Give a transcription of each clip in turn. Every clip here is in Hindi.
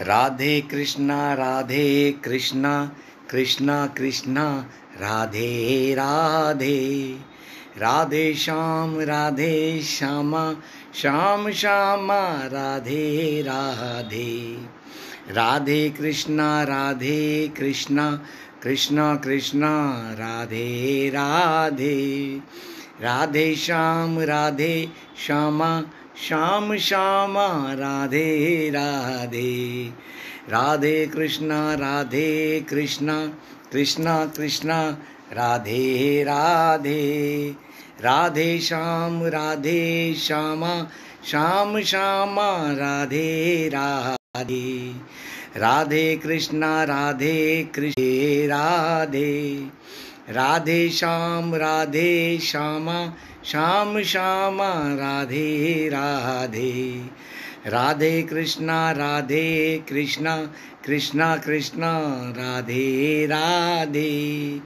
राधे कृष्णा राधे कृष्णा कृष्णा कृष्णा, राधे राधे। राधे श्याम, राधे श्यामा, श्याम श्यामा, राधे राधे। राधे कृष्णा राधे कृष्णा कृष्णा कृष्णा, राधे राधे। राधे श्याम, राधे श्यामा श्याम श्यामा, राधे राधे। राधे कृष्णा राधे कृष्णा। कृष्णा कृष्णा, राधे राधे। राधे श्याम, राधे श्यामा। श्याम श्यामा, राधे राधे। राधे कृष्णा, राधे कृष्ण, राधे। राधे श्याम, राधे श्यामा। श्याम श्याम, राधे राधे। राधे कृष्णा राधे कृष्णा कृष्णा कृष्णा, राधे राधे।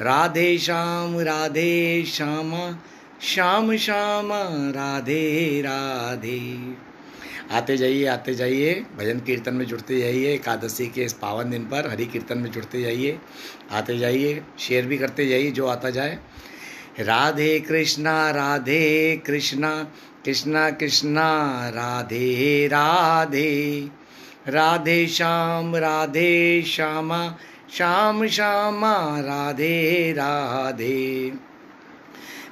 राधे श्याम, राधे श्यामा, श्याम श्याम, राधे राधे। आते जाइए आते जाइए। भजन कीर्तन में जुड़ते जाइए। एकादशी के इस पावन दिन पर हरि कीर्तन में जुड़ते जाइए। आते जाइए, शेयर भी करते जाइए, जो आता जाए। राधे कृष्णा राधे कृष्णा कृष्णा कृष्णा, राधे राधे। राधे श्याम, राधे श्यामा, श्याम, श्यामा, राधे राधे।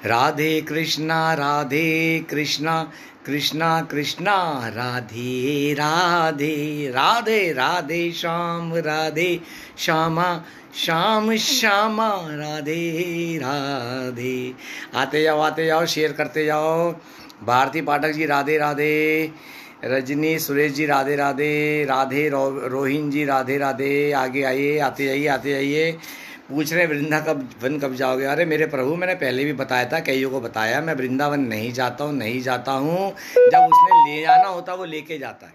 राधे कृष्णा राधे कृष्णा कृष्णा कृष्णा राधे राधे राधे राधे श्याम राधे श्यामा श्याम श्यामा राधे राधे। आते जाओ आते जाओ शेयर करते जाओ। भारती पाठक जी राधे राधे। रजनी सुरेश जी राधे राधे। राधे रो, रोहिन जी राधे राधे। आगे आइए आते जाइए आते जाइए। पूछ रहे वृंदा कब, वन कब जाओगे? अरे मेरे प्रभु, मैंने पहले भी बताया था, कईयों को बताया, मैं वृंदावन नहीं जाता हूँ, नहीं जाता हूँ। जब उसने ले जाना होता, वो लेके जाता है।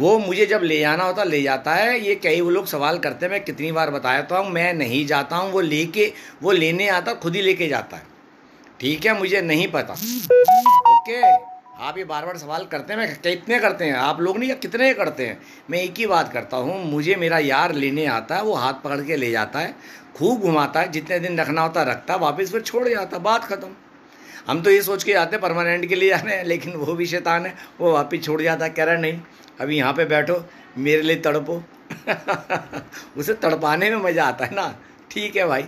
वो मुझे जब ले जाना होता, ले जाता है। ये कई वो लोग सवाल करते हैं, मैं कितनी बार बताया था हूँ, मैं नहीं जाता हूँ, वो लेके, वो लेने आता, खुद ही लेके जाता है। ठीक है, मुझे नहीं पता। ओके? आप ये बार बार सवाल करते हैं, मैं कितने करते हैं? आप लोग नहीं कितने करते हैं? मैं एक ही बात करता हूँ, मुझे मेरा यार लेने आता है, वो हाथ पकड़ के ले जाता है, खूब घुमाता है, जितने दिन रखना होता रखता, वापस फिर छोड़ जाता, बात ख़त्म। हम तो ये सोच के हैं परमानेंट के लिए जाने हैं, लेकिन वो भी शैतान है, वो वापस छोड़ जाता, कह रहा नहीं, अभी यहाँ पे बैठो, मेरे लिए तड़पो। उसे तड़पाने में मज़ा आता है ना? ठीक है भाई।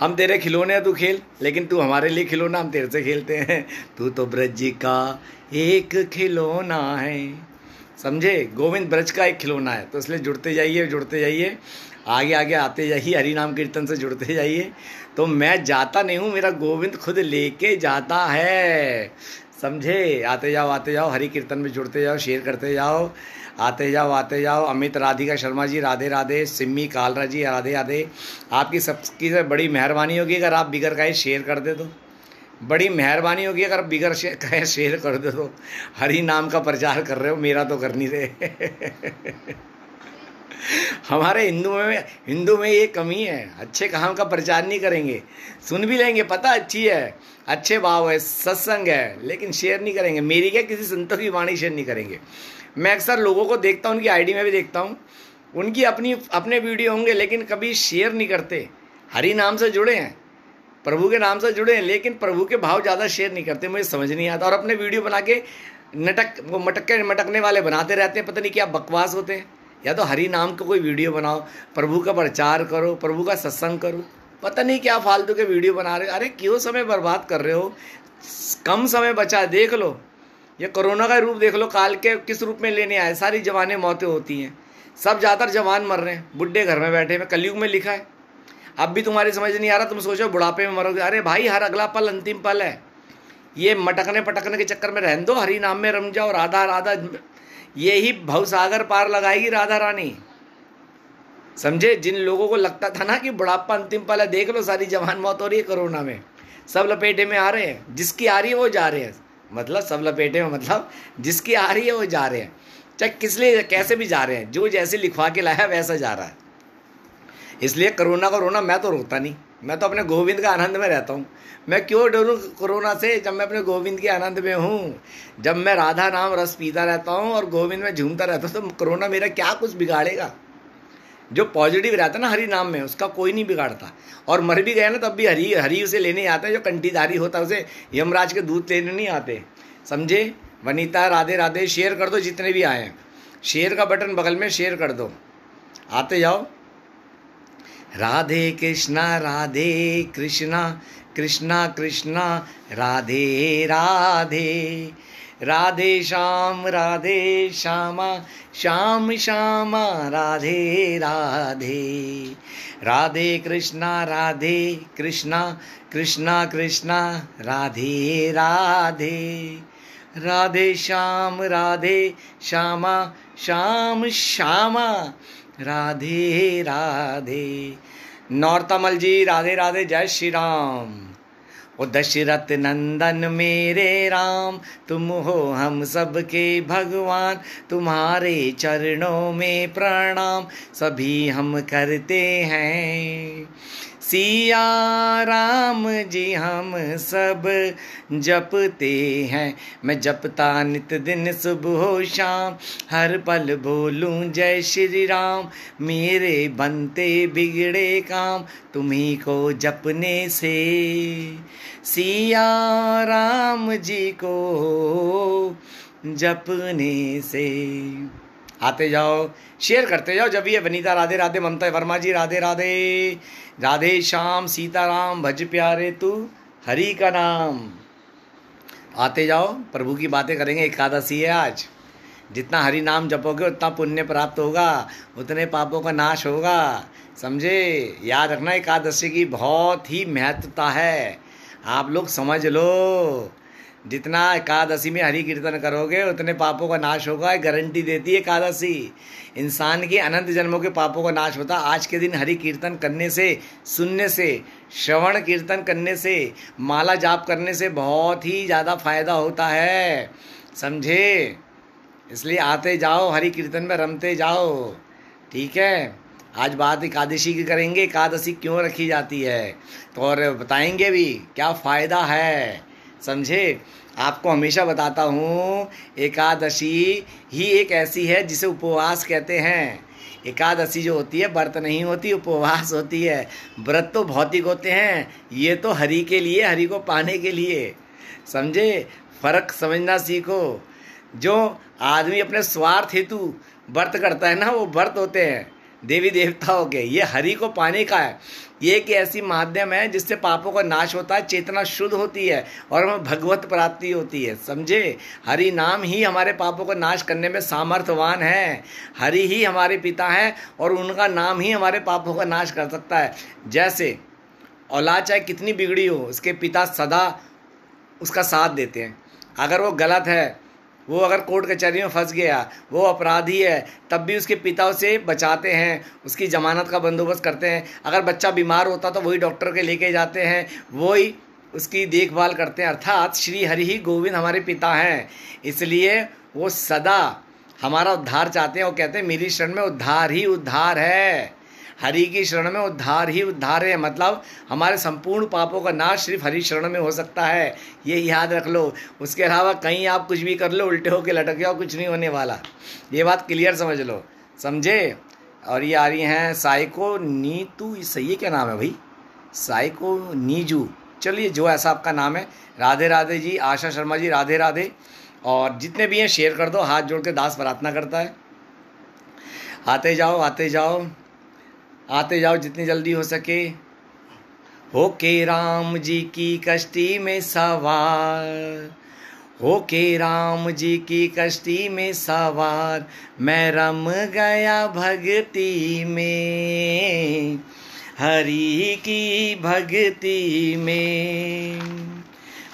हम तेरे खिलौने हैं, तू खेल। लेकिन तू हमारे लिए खिलौना, हम तेरे से खेलते हैं। तू तो ब्रज जी का एक खिलौना है। समझे? गोविंद ब्रज का एक खिलौना है। तो इसलिए जुड़ते जाइए जुड़ते जाइए। आगे आगे आते जाइए हरि नाम कीर्तन से जुड़ते जाइए। तो मैं जाता नहीं हूँ, मेरा गोविंद खुद लेके जाता है। समझे? आते जाओ आते जाओ, हरि कीर्तन में जुड़ते जाओ शेयर करते जाओ। आते जाओ आते जाओ। अमित, राधिका शर्मा जी, राधे राधे। सिम्मी, कालरा जी, राधे राधे। आपकी सबकी से बड़ी मेहरबानी होगी अगर आप बिगर का शेयर कर दे तो। बड़ी मेहरबानी होगी अगर बिगर कहे शेयर कर दे तो। हरि नाम का प्रचार कर रहे हो, मेरा तो कर नहीं रहे। हमारे हिंदू में हिंदू में ये कमी है। अच्छे काम का प्रचार नहीं करेंगे। सुन भी लेंगे, पता अच्छी है। अच्छे भाव है, सत्संग है, लेकिन शेयर नहीं करेंगे। मेरी क्या किसी संतों की वाणी शेयर नहीं करेंगे। मैं अक्सर लोगों को देखता हूँ, उनकी आईडी में भी देखता हूँ। उनकी अपनी, अपने वीडियो होंगे, लेकिन कभी शेयर नहीं करते। हरि नाम से जुड़े हैं, प्रभु के नाम से जुड़े हैं, लेकिन प्रभु के भाव ज़्यादा शेयर नहीं करते, मुझे समझ नहीं आता। और अपने वीडियो बना के नटक, वो मटके, मटकने वाले बनाते रहते हैं, पता नहीं क्या बकवास होते हैं। या तो हरि नाम का को कोई वीडियो बनाओ, प्रभु का प्रचार करो, प्रभु का सत्संग करो। पता नहीं क्या फालतू के वीडियो बना रहे हो। अरे, क्यों समय बर्बाद कर रहे हो? कम समय बचा देख लो। ये कोरोना का रूप देख लो, काल के किस रूप में लेने आए? सारी जवानें मौतें होती हैं। सब ज़्यादातर जवान मर रहे हैं। बुढ़े घर में बैठे हैं। कलयुग में लिखा है। अब भी तुम्हारी समझ नहीं आ रहा, तुम सोचो, बुढ़ापे में मरोगे। अरे भाई, हर अगला पल अंतिम पल है। ये मटकने पटकने के चक्कर में रहन दो। हरी नाम में रम जाओ, राधा राधा। ये ही भवसागर पार लगाएगी राधा रानी। समझे? जिन लोगों को लगता था ना कि बुढ़ापा अंतिम पल है, देख लो, सारी जवान मौत हो रही है कोरोना में। सब लपेटे में आ रहे हैं। जिसकी आ रही है, वो जा रहे हैं। मतलब सब लपेटे में मतलब जिसकी आ रही है वो जा रहे हैं। चाहे किस लिए, कैसे भी जा रहे हैं, जो जैसे लिखवा के लाया वैसा जा रहा है। इसलिए कोरोना को रोना, मैं तो रोता नहीं। मैं तो अपने गोविंद का आनंद में रहता हूँ। मैं क्यों डरूँ कोरोना से, जब मैं अपने गोविंद के आनंद में हूँ? जब मैं राधा नाम रस पीता रहता हूँ और गोविंद में झूमता रहता हूँ तो कोरोना मेरा क्या कुछ बिगाड़ेगा? जो पॉजिटिव रहता है ना हरि नाम में, उसका कोई नहीं बिगाड़ता। और मर भी गया ना, तब भी हरी हरी उसे लेने आते हैं, जो कंटीधारी होता है, उसे यमराज के दूध लेने नहीं आते। समझे? वनीता, राधे राधे शेयर कर दो, जितने भी आए। शेयर का बटन बगल में शेयर कर दो। आते जाओ। राधे कृष्णा राधे कृष्णा कृष्णा कृष्णा, राधे राधे। राधे श्याम, राधे श्यामा, श्याम श्यामा, राधे राधे। राधे कृष्णा राधे कृष्णा कृष्णा कृष्णा, राधे राधे। राधे श्याम, राधे श्यामा, श्याम श्यामा, राधे राधे। नौरतमल जी, राधे राधे, जय श्री राम। ओ दशरथ नंदन मेरे राम, तुम हो हम सबके भगवान, तुम्हारे चरणों में प्रणाम, सभी हम करते हैं। सिया राम जी, हम सब जपते हैं। मैं जपता नित दिन सुबह हो शाम, हर पल बोलूँ जय श्री राम। मेरे बनते बिगड़े काम, तुम्ही को जपने से। सिया राम जी को जपने से। आते जाओ शेयर करते जाओ। जब ये वनीता, राधे राधे, ममता, वर्मा जी, राधे राधे राधे, श्याम, सीताराम, भज प्यारे तू, हरि का नाम। आते जाओ, प्रभु की बातें करेंगे, एकादशी है आज। जितना हरि नाम जपोगे, उतना पुण्य प्राप्त होगा, उतने पापों का नाश होगा। समझे? याद रखना, एकादशी की बहुत ही महत्वता है। आप लोग समझ लो। जितना एकादशी में हरि कीर्तन करोगे, उतने पापों का नाश होगा गारंटी देती है एकादशी। इंसान के अनंत जन्मों के पापों का नाश होता, आज के दिन हरि कीर्तन करने से, सुनने से, श्रवण कीर्तन करने से, माला जाप करने से बहुत ही ज़्यादा फ़ायदा होता है। समझे? इसलिए आते जाओ हरि कीर्तन में रमते जाओ। ठीक है? आज बात एकादशी की करेंगे, एकादशी क्यों रखी जाती है? तो और बताएँगे भी, क्या फ़ायदा है? समझे? आपको हमेशा बताता हूँ, एकादशी ही एक ऐसी है जिसे उपवास कहते हैं। एकादशी जो होती है, व्रत नहीं होती, उपवास होती है। व्रत तो भौतिक होते हैं, ये तो हरि के लिए, हरि को पाने के लिए। समझे? फ़र्क समझना सीखो। जो आदमी अपने स्वार्थ हेतु व्रत करता है ना, वो व्रत होते हैं। देवी देवताओं के, ये हरि को पाने का है। ये एक ऐसी माध्यम है जिससे पापों का नाश होता है, चेतना शुद्ध होती है और हमें भगवत प्राप्ति होती है। समझे? हरि नाम ही हमारे पापों का नाश करने में सामर्थ्यवान है। हरि ही हमारे पिता हैं और उनका नाम ही हमारे पापों का नाश कर सकता है। जैसे, औलाद चाहे कितनी बिगड़ी हो, उसके पिता सदा उसका साथ देते हैं। अगर वो गलत है वो अगर कोर्ट कचहरी में फंस गया, वो अपराधी है, तब भी उसके पिता उसे बचाते हैं, उसकी जमानत का बंदोबस्त करते हैं। अगर बच्चा बीमार होता तो वही डॉक्टर के लेके जाते हैं, वही उसकी देखभाल करते हैं। अर्थात श्री हरि ही गोविंद हमारे पिता हैं। इसलिए वो सदा हमारा उद्धार चाहते हैं वो कहते हैं, मेरी शरण में उद्धार ही उद्धार है। हरि की शरण में उद्धार ही उद्धार है। मतलब हमारे संपूर्ण पापों का नाश सिर्फ़ हरि शरण में हो सकता है। ये याद रख लो। उसके अलावा कहीं आप कुछ भी कर लो, उल्टे होके लटक जाओ, कुछ नहीं होने वाला। ये बात क्लियर समझ लो। समझे? और ये आ रही हैं साइको नीतू सही क्या नाम है भाई? साइको नीजू। चलिए, जो ऐसा आपका नाम है। राधे राधे जी, आशा शर्मा जी, राधे राधे। और जितने भी हैं शेयर कर दो। हाथ जोड़ के दास प्रार्थना करता है। आते जाओ आते जाओ। आते जाओ जितनी जल्दी हो सके। हो के राम जी की कश्ती में सवार। हो के राम जी की कश्ती में सवार। मैं रम गया भक्ति में, हरि की भक्ति में।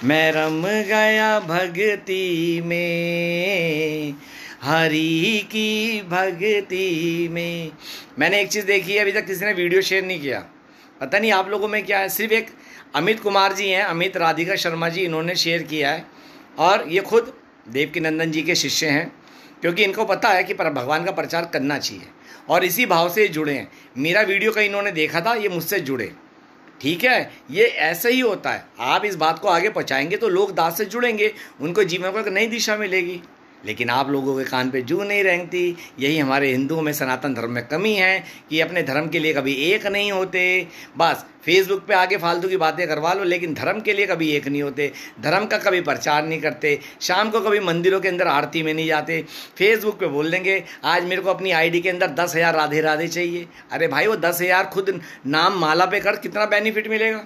मैं रम गया भक्ति में हरि की भक्ति में। मैंने एक चीज़ देखी है, अभी तक किसी ने वीडियो शेयर नहीं किया। पता नहीं आप लोगों में क्या है, सिर्फ़ एक अमित कुमार जी हैं, अमित राधिका शर्मा जी, इन्होंने शेयर किया है। और ये खुद देवकी नंदन जी के शिष्य हैं, क्योंकि इनको पता है कि पर भगवान का प्रचार करना चाहिए। और इसी भाव से जुड़े हैं। मेरा वीडियो का इन्होंने देखा था, ये मुझसे जुड़े। ठीक है? ये ऐसे ही होता है। आप इस बात को आगे पहुँचाएँगे तो लोग दास से जुड़ेंगे, उनको जीवन को एक नई दिशा मिलेगी। लेकिन आप लोगों के कान पे जू नहीं रेंगती। यही हमारे हिंदुओं में सनातन धर्म में कमी है कि अपने धर्म के लिए कभी एक नहीं होते। बस फेसबुक पे आगे फालतू की बातें करवा लो, लेकिन धर्म के लिए कभी एक नहीं होते। धर्म का कभी प्रचार नहीं करते। शाम को कभी मंदिरों के अंदर आरती में नहीं जाते। फेसबुक पे बोल देंगे, आज मेरे को अपनी आईडी के अंदर दस हज़ार राधे राधे चाहिए। अरे भाई, वो दस हज़ार खुद नाम माला पे कर, कितना बेनिफिट मिलेगा?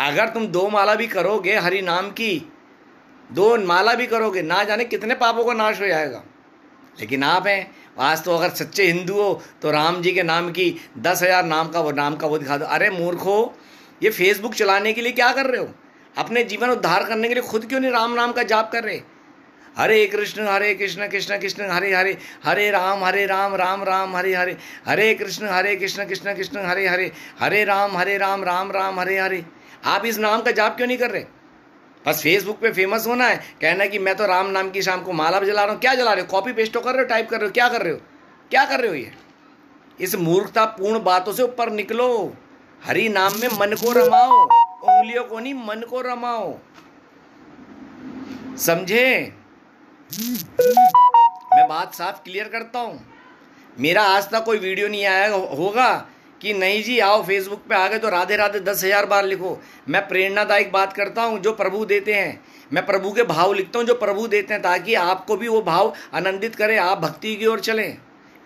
अगर तुम दो माला भी करोगे हरि नाम की दो माला भी करोगे, ना जाने कितने पापों का नाश हो जाएगा। लेकिन आप हैं, आज तो अगर सच्चे हिंदू हो तो राम जी के नाम की दस हज़ार नाम का वो नाम का वो दिखा दो। अरे मूर्खो, ये फेसबुक चलाने के लिए क्या कर रहे हो? अपने जीवन उद्धार करने के लिए खुद क्यों नहीं राम नाम का जाप कर रहे? हरे कृष्ण हरे कृष्ण कृष्ण कृष्ण, हरे हरे हरे राम हरे राम राम राम, हरे हरे हरे कृष्ण हरे कृष्ण कृष्ण कृष्ण, हरे हरे हरे राम हरे राम राम राम, हरे हरे। आप इस नाम का जाप क्यों नहीं कर रहे? बस फेसबुक पे फ़ेमस होना है। कहना कि मैं तो राम नाम की शाम को माला जला रहा हूँ। क्या जला रहे हो? कॉपी पेस्ट तो कर रहे हो? टाइप कर रहे हो? क्या कर रहे हो? क्या कर रहे हो ये? इस मूर्खतापूर्ण बातों से ऊपर निकलो। हरि नाम में मन को रमाओ। उंगलियों को नहीं, मन को रमाओ। समझे? मैं बात साफ़ क्लियर करता हूँ। मेरा आज तक कोई वीडियो नहीं आया होगा। कि नहीं जी, आओ फेसबुक पे आ गए तो राधे राधे दस हज़ार बार लिखो। मैं प्रेरणादायक बात करता हूँ, जो प्रभु देते हैं। मैं प्रभु के भाव लिखता हूँ, जो प्रभु देते हैं, ताकि आपको भी वो भाव आनंदित करे। आप भक्ति की ओर चलें।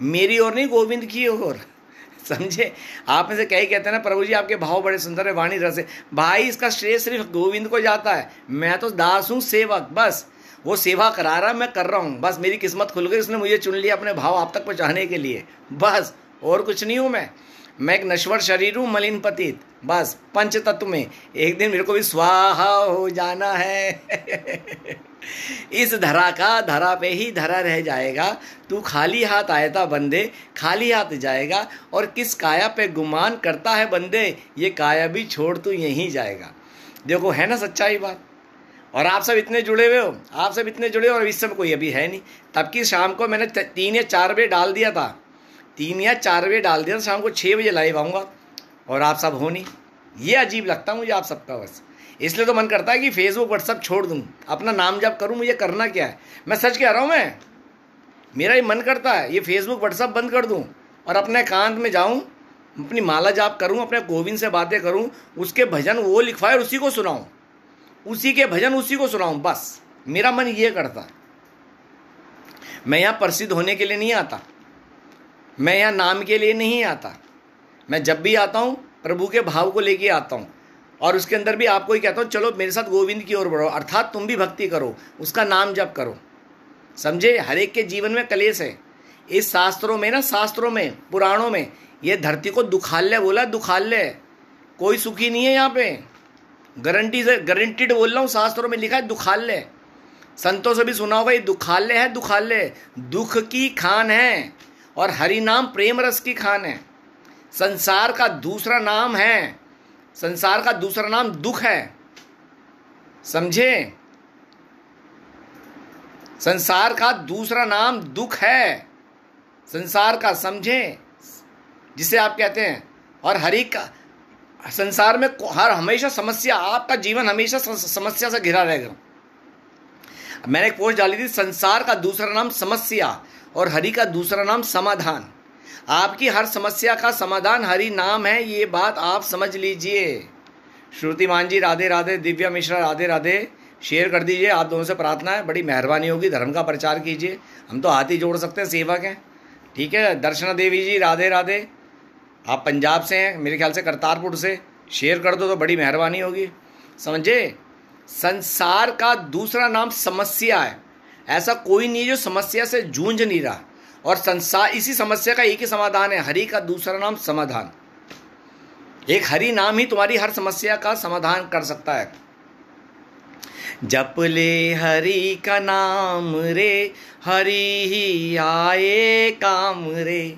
मेरी ओर नहीं, गोविंद की ओर। समझे? आप में से कई कहते हैं ना, प्रभु जी, आपके भाव बड़े सुंदर है, वाणी रस है। भाई, इसका श्रेय सिर्फ़ गोविंद को जाता है। मैं तो दास हूँ, सेवक, बस। वो सेवा करा रहा मैं कर रहा हूँ। बस मेरी किस्मत खुल गई, उसने मुझे चुन लिया अपने भाव आप तक पहुँचाने के लिए। बस, और कुछ नहीं हूँ मैं। मैं एक नश्वर शरीर हूँ, मलिन पतित। बस पंच तत्व में। एक दिन मेरे को भी स्वाहा हो जाना है। इस धरा का धरा पे ही धरा रह जाएगा। तू खाली हाथ आयता बंदे, खाली हाथ जाएगा। और किस काया पे गुमान करता है बंदे, ये काया भी छोड़ तू यहीं जाएगा। देखो, है ना सच्चाई बात? और आप सब इतने जुड़े हुए हो? आप सब इतने जुड़े हो और इस समय कोई अभी है नहीं? तब की शाम को मैंने तीन या चार बजे डाल दिया था। तीन या चार बजे डाल दिया, शाम को छः बजे लाइव आऊँगा। और आप सब हो नहीं। ये अजीब लगता मुझे आप सबका बस। इसलिए तो मन करता है कि फेसबुक व्हाट्सअप छोड़ दूँ। अपना नाम जब करूँ, मुझे करना क्या है? मैं सच कह रहा हूँ मैं। मेरा ये मन करता है, ये फेसबुक व्हाट्सअप बंद कर दूँ और अपने एकांत में जाऊँ, अपनी माला जाप करूँ, अपने गोविंद से बातें करूँ, उसके भजन वो लिखवाए और उसी को सुनाऊँ। उसी के भजन उसी को सुनाऊँ, बस। मेरा मन ये करता है। मैं यहाँ प्रसिद्ध होने के लिए नहीं आता। मैं यहाँ नाम के लिए नहीं आता। मैं जब भी आता हूँ, प्रभु के भाव को लेके आता हूँ। और उसके अंदर भी आपको ही कहता हूँ, चलो, मेरे साथ गोविंद की ओर बढ़ो। अर्थात तुम भी भक्ति करो। उसका नाम जप करो। समझे? हर एक के जीवन में कलेश है। इस शास्त्रों में ना, शास्त्रों में, पुराणों में, ये धरती को दुखाल्य बोला, दुखाल्य। कोई सुखी नहीं है यहाँ पे। गारंटी से गारंटीड बोल रहा हूँ, शास्त्रों में लिखा है, दुखाल्य। संतों से भी सुना होगा, ये दुखाल्य है, दुखाल्य। दुख की खान है। और हरि नाम प्रेम रस की खान है। संसार का दूसरा नाम है। संसार का दूसरा नाम दुख है। समझे? संसार का दूसरा नाम दुख है। संसार का, समझे? जिसे आप कहते हैं। और हरि का, संसार में हर हमेशा समस्या, आपका जीवन हमेशा समस्या से घिरा रहेगा। मैंने एक पोस्ट डाली थी, संसार का दूसरा नाम समस्या। और हरि का दूसरा नाम समाधान। आपकी हर समस्या का समाधान हरि नाम है, ये बात आप समझ लीजिए। श्रुतिमान जी राधे राधे, दिव्या मिश्रा, राधे राधे, शेयर कर दीजिए, आप दोनों से प्रार्थना है, बड़ी मेहरबानी होगी, धर्म का प्रचार कीजिए। हम तो हाथ ही जोड़ सकते हैं, सेवक हैं। ठीक है, दर्शना देवी जी, राधे राधे, आप पंजाब से हैं, मेरे ख्याल से करतारपुर से, शेयर कर दो तो बड़ी मेहरबानी होगी। समझे? संसार का दूसरा नाम समस्या है। ऐसा कोई नहीं जो समस्या से जूझ नहीं रहा। और संसार इसी समस्या का एक ही समाधान है, हरि का दूसरा नाम समाधान। एक हरि नाम ही तुम्हारी हर समस्या का समाधान कर सकता है। जप ले हरि का नाम रे, हरि ही आए काम रे।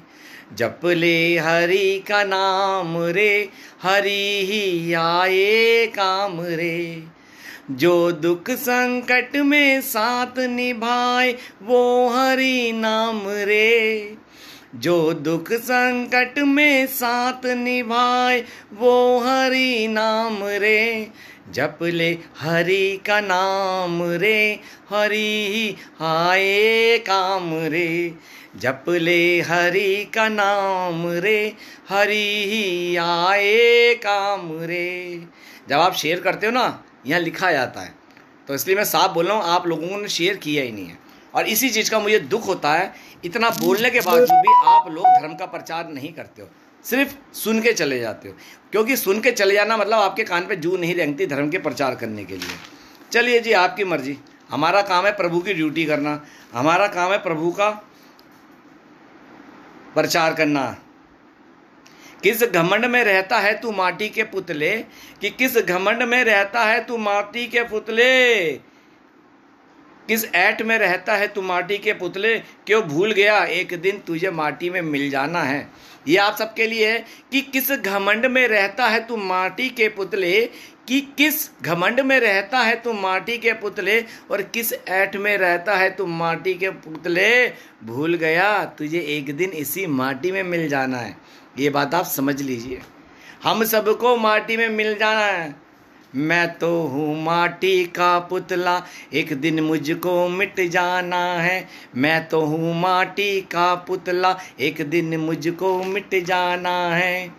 जप ले हरि का नाम रे, हरि ही आए काम रे। जो दुख संकट में साथ निभाए, वो हरि नाम रे। जो दुख संकट में साथ निभाए, वो हरि नाम रे। जप ले हरि का नाम रे, हरि आए काम रे। जप ले हरि का नाम रे, हरि आए काम रे। जब आप शेयर करते हो ना यहाँ लिखा जाता है। तो इसलिए मैं साफ़ बोल रहा हूँ, आप लोगों ने शेयर किया ही नहीं है। और इसी चीज़ का मुझे दुख होता है, इतना बोलने के बावजूद भी आप लोग धर्म का प्रचार नहीं करते हो। सिर्फ़ सुन के चले जाते हो। क्योंकि सुन के चले जाना मतलब आपके कान पे जू नहीं रेंगती धर्म के प्रचार करने के लिए। चलिए जी, आपकी मर्ज़ी। हमारा काम है प्रभु की ड्यूटी करना। हमारा काम है प्रभु का प्रचार करना। किस घमंड में रहता है तू माटी के पुतले? कि किस घमंड में रहता है तू माटी के पुतले? किस ऐट में रहता है तू माटी के पुतले? क्यों भूल गया? एक दिन तुझे माटी में मिल जाना है। ये आप सबके लिए है कि किस घमंड में रहता है तू माटी के पुतले? कि किस घमंड में रहता है तू माटी के पुतले? और किस ऐठ में रहता है तू माटी के पुतले? भूल गया। तुझे एक दिन इसी माटी में मिल जाना है। ये बात आप समझ लीजिए। हम सबको माटी में मिल जाना है। मैं तो हूँ माटी का पुतला, एक दिन मुझको मिट जाना है। मैं तो हूँ माटी का पुतला, एक दिन मुझको मिट जाना है।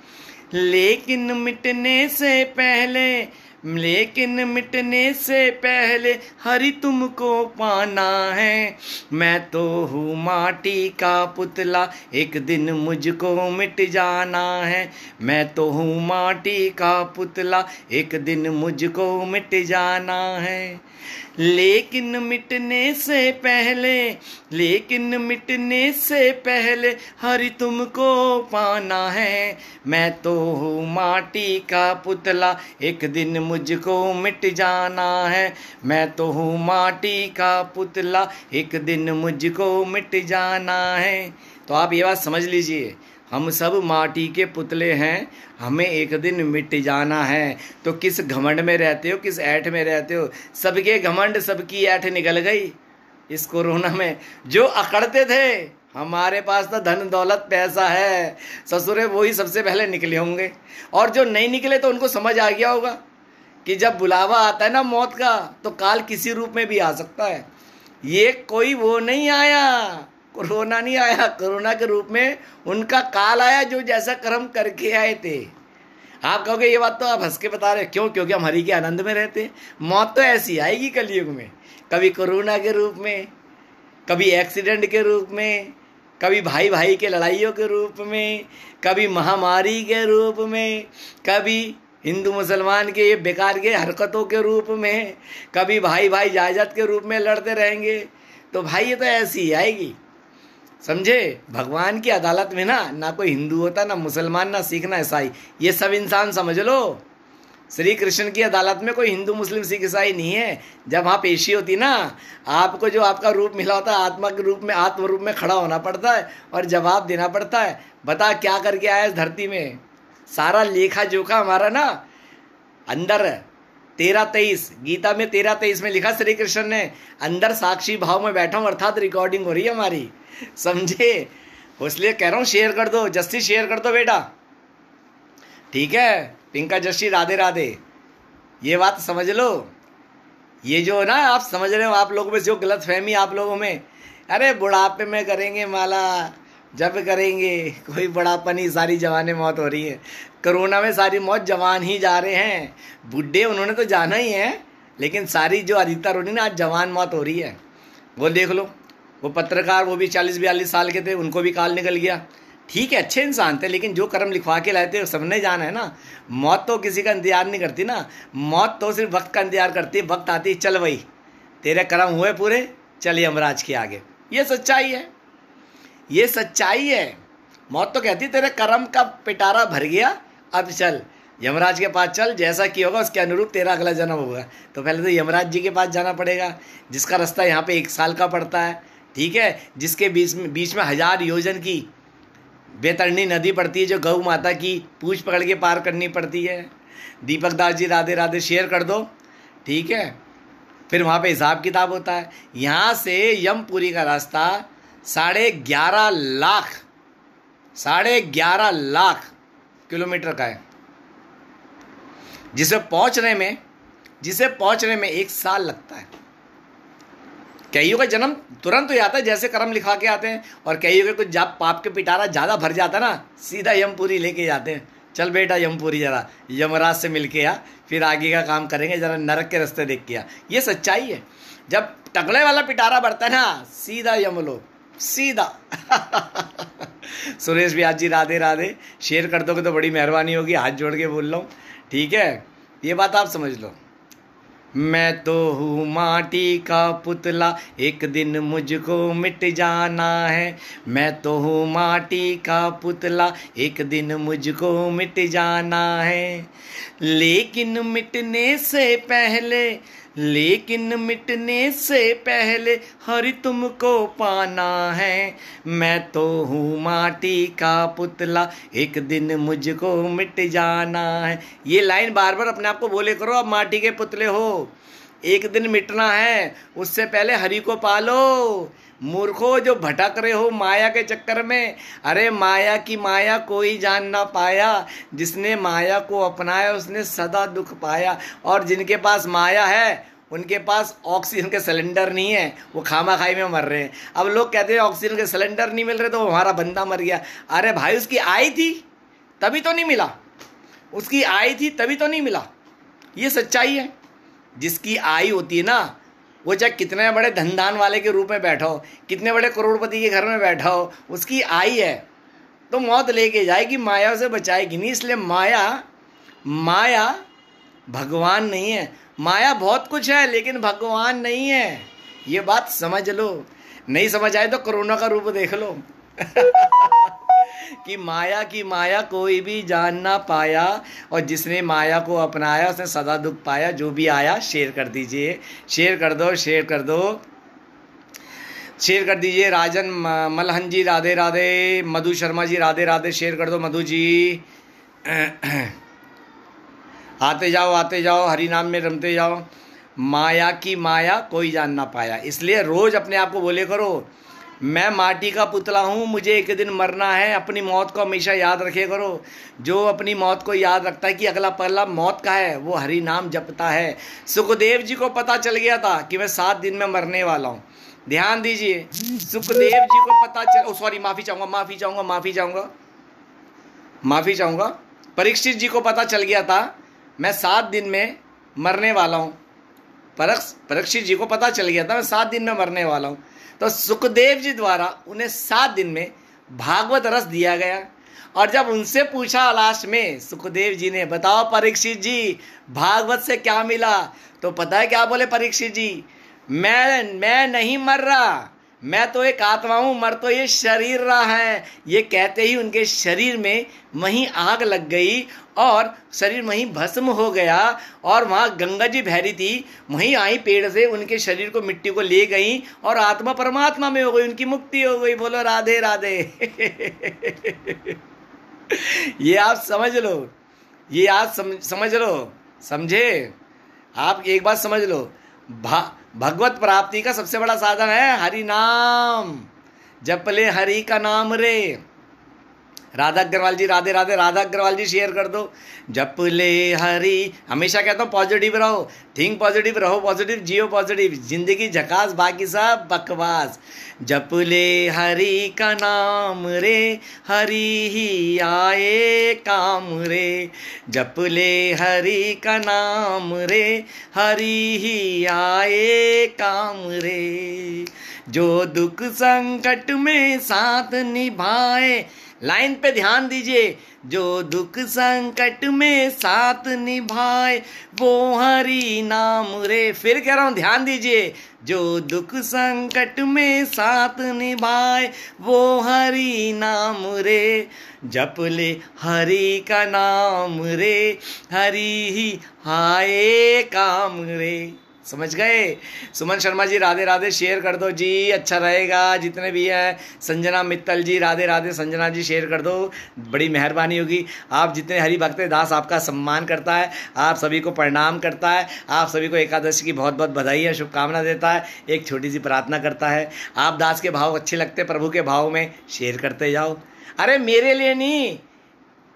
लेकिन मिटने से पहले लेकिन मिटने से पहले हरि तुमको पाना है। मैं तो हूँ माटी का पुतला, एक दिन मुझको मिट जाना है। मैं तो हूँ माटी का पुतला, एक दिन मुझको मिट जाना है। लेकिन मिटने से पहले, लेकिन मिटने से पहले हरि तुमको पाना है। मैं तो हूँ माटी का पुतला, एक दिन मुझको मिट जाना है। मैं तो हूँ माटी का पुतला, एक दिन मुझको मिट जाना है। तो आप ये बात समझ लीजिए, हम सब माटी के पुतले हैं, हमें एक दिन मिट जाना है। तो किस घमंड में रहते हो, किस ऐठ में रहते हो? सबके घमंड, सबकी ऐठ निकल गई इस कोरोना में। जो अकड़ते थे, हमारे पास तो धन दौलत पैसा है। ससुरे वही सबसे पहले निकले होंगे। और जो नहीं निकले तो उनको समझ आ गया होगा। कि जब बुलावा आता है ना मौत का तो काल किसी रूप में भी आ सकता है। ये कोई वो नहीं आया। कोरोना नहीं आया। कोरोना के रूप में उनका काल आया जो जैसा कर्म करके आए थे। आप कहोगे, ये बात तो आप हंस के बता रहे क्यों? क्योंकि हम हरी के आनंद में रहते हैं। मौत तो ऐसी आएगी कलयुग में। कभी कोरोना के रूप में, कभी एक्सीडेंट के रूप में, कभी भाई भाई के लड़ाइयों के रूप में, कभी महामारी के रूप में, कभी हिंदू मुसलमान के ये बेकार के हरकतों के रूप में, कभी भाई भाई जायजत के रूप में लड़ते रहेंगे तो भाई ये तो ऐसी ही आएगी। समझे? भगवान की अदालत में ना ना कोई हिंदू होता, ना मुसलमान, ना सिख, ना ईसाई। ये सब इंसान समझ लो। श्री कृष्ण की अदालत में कोई हिंदू, मुस्लिम, सिख, ईसाई नहीं है। जब वहाँ पेशी होती ना, आपको जो आपका रूप मिला होता है आत्मा के रूप में आत्म रूप में खड़ा होना पड़ता है और जवाब देना पड़ता है। बता क्या करके आया इस धरती में? सारा लेखा जोखा हमारा ना अंदर तेरह तेईस, गीता में तेरह तेईस में लिखा श्री कृष्ण ने, अंदर साक्षी भाव में बैठा हूँ, अर्थात रिकॉर्डिंग हो रही है हमारी। समझे? इसलिए कह रहा हूँ शेयर कर दो जस्सी शेयर कर दो बेटा। ठीक है? पिंका जस्सी राधे राधे। ये बात समझ लो। ये जो ना आप समझ रहे हो, आप लोगों में जो गलत फहमी आप लोगों में, अरे बुढ़ापे में करेंगे माला। जब करेंगे, कोई बड़ापा नहीं, सारी जवानें मौत हो रही है। कोरोना में सारी मौत जवान ही जा रहे हैं। बुढ़े उन्होंने तो जाना ही है, लेकिन सारी जो अधिकतर होनी ना आज जवान मौत हो रही है। वो देख लो, वो पत्रकार, वो भी चालीस बयालीस साल के थे, उनको भी काल निकल गया। ठीक है, अच्छे इंसान थे, लेकिन जो कर्म लिखवा के लाए थे, सबने जाना है ना। मौत तो किसी का इंतज़ार नहीं करती ना। मौत तो सिर्फ़ वक्त का इंतज़ार करती है, वक्त आती है, चल वही तेरे कर्म हुए पूरे चल यमराज के आगे। ये सच्चाई है। ये सच्चाई है। मौत तो कहती तेरे कर्म का पिटारा भर गया, अब चल। यमराज के पास चल, जैसा कि होगा, उसके अनुरूप तेरा अगला जन्म होगा। तो पहले तो यमराज जी के पास जाना पड़ेगा, जिसका रास्ता यहाँ पे एक साल का पड़ता है, ठीक है? जिसके बीच में बीच में हज़ार योजन की बेतरनी नदी पड़ती है, जो गौ माता की पूछ पकड़ के पार करनी पड़ती है। दीपक दास जी, राधे राधे, शेयर कर दो, ठीक है? फिर वहाँ पे हिसाब किताब होता है। यहाँ से यमपुरी का रास्ता साढ़े ग्यारह लाख, साढ़े ग्यारह लाख किलोमीटर का है। जिसे पहुँचने में, जिसे पहुँचने में एक साल लगता है। कईयों का जन्म तुरंत हो जाता है, जैसे कर्म लिखा के आते हैं, और कईयों के कुछ जब पाप के पिटारा ज़्यादा भर जाता है ना, सीधा यमपुरी लेके जाते हैं। चल बेटा यमपुरी जरा, यमराज से मिल के आ, फिर आगे का काम करेंगे, जरा नरक के रास्ते देख के आ। ये सच्चाई है। जब टकले वाला पिटारा बढ़ता है ना, सीधा यम लो। सीधा। सुरेश व्यास जी राधे राधे। शेयर कर दोगे तो बड़ी मेहरबानी होगी, हाथ जोड़ के बोल हूँ। ठीक है? ये बात आप समझ लो। मैं तो हूँ माटी का पुतला, एक दिन मुझको मिट जाना है। मैं तो हूँ माटी का पुतला, एक दिन मुझको मिट जाना है। लेकिन मिटने से पहले लेकिन मिटने से पहले हरि तुमको पाना है। मैं तो हूँ माटी का पुतला, एक दिन मुझको मिट जाना है। ये लाइन बार बार अपने आप को बोले करो, आप माटी के पुतले हो। एक दिन मिटना है, उससे पहले हरि को पालो। मूर्खो जो भटक रहे हो माया के चक्कर में। अरे माया की माया कोई जान ना पाया। जिसने माया को अपनाया, उसने सदा दुख पाया। और जिनके पास माया है, उनके पास ऑक्सीजन के सिलेंडर नहीं है। वो खामा खाई में मर रहे हैं। अब लोग कहते हैं, ऑक्सीजन के सिलेंडर नहीं मिल रहे तो हमारा बंदा मर गया। अरे भाई, उसकी आई थी, तभी तो नहीं मिला। उसकी आई थी, तभी तो नहीं मिला। ये सच्चाई है। जिसकी आई होती है ना वो चाहे कितने बड़े धनदान वाले के रूप में बैठा हो, कितने बड़े करोड़पति के घर में बैठा हो, उसकी आई है तो मौत लेके जाएगी, माया उसे बचाएगी नहीं, इसलिए माया माया भगवान नहीं है। माया बहुत कुछ है, लेकिन भगवान नहीं है। ये बात समझ लो। नहीं समझ आए तो कोरोना का रूप देख लो। कि माया की माया कोई भी जान ना पाया और जिसने माया को अपनाया, उसने सदा दुख पाया, जो भी आया शेयर कर दीजिए। शेयर कर दो शेयर कर दो। शेयर कर दीजिए, राजन मलहन जी, राधे राधे, मधु शर्मा जी, राधे राधे शेयर कर दो, मधु जी। आते जाओ आते जाओ हरि नाम में रमते जाओ। माया की माया कोई जान ना पाया। इसलिए रोज अपने आप को बोले करो मैं माटी का पुतला हूँ, मुझे एक दिन मरना है, अपनी मौत को हमेशा याद रखे करो। जो अपनी मौत को याद रखता है कि अगला पहला मौत का है, वो हरि नाम जपता है। सुखदेव जी को पता चल गया था कि मैं सात दिन में मरने वाला हूँ। ध्यान दीजिए, सुखदेव जी को पता चल सॉरी माफ़ी चाहूँगा माफ़ी चाहूँगा माफ़ी चाहूँगा माफ़ी चाहूँगा। परीक्षित जी को पता चल गया था, मैं सात दिन में मरने वाला हूँ। परक्ष, परीक्षित जी को पता चल गया था, मैं सात दिन में मरने वाला हूँ। तो सुखदेव जी द्वारा उन्हें सात दिन में भागवत रस दिया गया। और जब उनसे पूछा लास्ट में, सुखदेव जी ने, बताओ परीक्षित जी, भागवत से क्या मिला? तो पता है क्या बोले परीक्षित जी? मैं मैं नहीं मर रहा, मैं तो एक आत्मा हूँ, मर तो ये शरीर रहा है। ये कहते ही उनके शरीर में वहीं आग लग गई और शरीर वहीं भस्म हो गया और वहाँ गंगा जी भैरी थी, वहीं आई पेड़ से उनके शरीर को मिट्टी को ले गई और आत्मा परमात्मा में हो गई, उनकी मुक्ति हो गई। बोलो, राधे राधे। ये आप समझ लो। ये आप समझ लो। समझे? आप एक बात समझ लो। भगवत प्राप्ति का सबसे बड़ा साधन है हरि नाम। जपले हरि का नाम रे। राधा अग्रवाल जी, राधे राधे, राधा अग्रवाल जी शेयर कर दो। जप ले हरी। हमेशा कहता हूँ पॉजिटिव रहो। थिंक पॉजिटिव रहो पॉजिटिव जियो पॉजिटिव ज़िंदगी झकास, बाकी सब बकवास। जप ले हरी का नाम रे, हरी ही आए काम रे। जप ले हरी का नाम रे, हरी ही आए काम रे। जो दुख संकट में साथ निभाए लाइन पे ध्यान दीजिए। जो दुख संकट में साथ निभाए, वो हरी नाम रे। फिर कह रहा हूँ, ध्यान दीजिए। जो दुख संकट में साथ निभाए, वो हरी नाम रे। जप ले हरि का नाम रे, हरि ही हाय काम रे। समझ गए? सुमन शर्मा जी, राधे राधे शेयर कर दो। जी अच्छा रहेगा। जितने भी हैं, संजना मित्तल जी, राधे राधे, संजना जी शेयर कर दो। बड़ी मेहरबानी होगी। आप जितने हरि भक्त दास आपका सम्मान करता है। आप सभी को प्रणाम करता है। आप सभी को एकादशी की बहुत बहुत बधाई है शुभकामना देता है। एक छोटी सी प्रार्थना करता है। आप दास के भाव अच्छे लगते प्रभु के भाव में शेयर करते जाओ। अरे, मेरे लिए नहीं।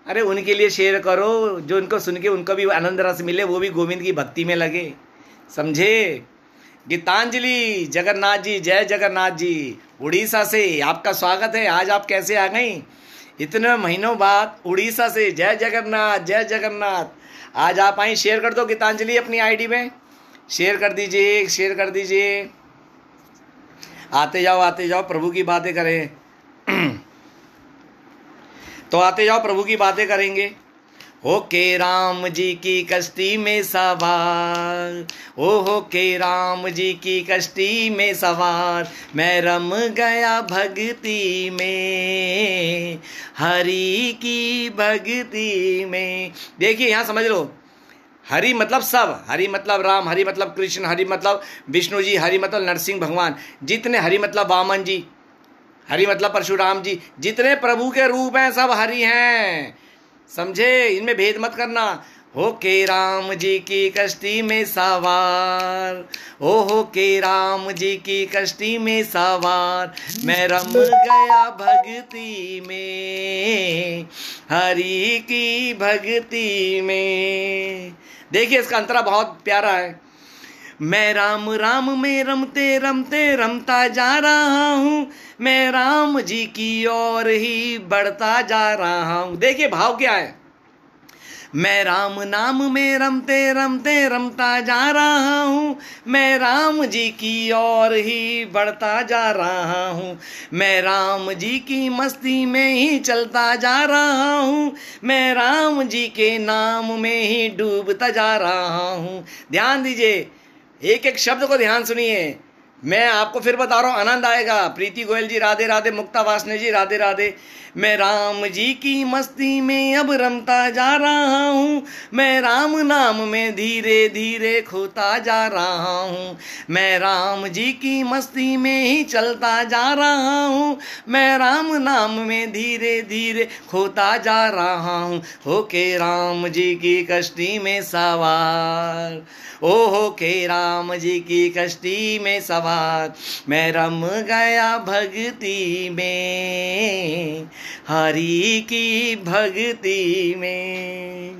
अरे, उनके लिए शेयर करो। जो उनको सुन के उनको भी आनंद रस मिले, वो भी गोविंद की भक्ति में लगे। समझे? गीतांजलि, जगन्नाथ जी, जय जगन्नाथ जी। उड़ीसा से आपका स्वागत है। आज आप कैसे आ गई? इतने महीनों बाद उड़ीसा से जय जगन्नाथ जय जगन्नाथ। आज आप आई शेयर कर दो गीतांजलि अपनी आईडी में। शेयर कर दीजिए शेयर कर दीजिए। आते जाओ आते जाओ, प्रभु की बातें करें। तो आते जाओ, प्रभु की बातें करेंगे। हो के राम जी की कश्ती में सवार। ओ हो के राम जी की कश्ती में सवार। मैं रम गया भक्ति में, हरि की भक्ति में। देखिए, यहाँ समझ लो। हरि मतलब सब। हरि मतलब राम, हरि मतलब कृष्ण, हरि मतलब विष्णु जी, हरि मतलब नरसिंह भगवान। जितने हरि मतलब वामन जी, हरि मतलब परशुराम जी, जितने प्रभु के रूप हैं, सब हरि हैं। समझे? इनमें भेद मत करना। हो के राम जी की कश्ती में सवार। ओ हो के राम जी की कश्ती में सवार। मैं रम गया भक्ति में, हरि की भक्ति में। देखिए, इसका अंतरा बहुत प्यारा है। मैं राम राम में रमते रमते, रमता जा रहा हूँ। मैं राम जी की ओर ही बढ़ता जा रहा हूँ। देखिए भाव क्या है। मैं राम नाम में रमते रमते, रमता जा रहा हूँ। मैं राम जी की ओर ही बढ़ता जा रहा हूँ। मैं राम जी की मस्ती में ही चलता जा रहा हूँ। मैं राम जी के नाम में ही डूबता जा रहा हूँ। ध्यान दीजिए एक एक शब्द को ध्यान सुनिए। मैं आपको फिर बता रहा हूँ, आनंद आएगा। प्रीति गोयल जी, राधे राधे, मुक्ता वासने जी, राधे राधे। मैं राम जी की मस्ती में अब रमता जा रहा हूँ। मैं राम नाम में धीरे धीरे खोता जा रहा हूँ। मैं राम जी की मस्ती में ही चलता जा रहा हूँ। मैं राम नाम में धीरे धीरे खोता जा रहा हूँ। हो के राम जी की कश्ती में सवार। ओहो के राम जी की कश्ती में सवार, मैं रम गया भक्ति में, हरि की भक्ति में।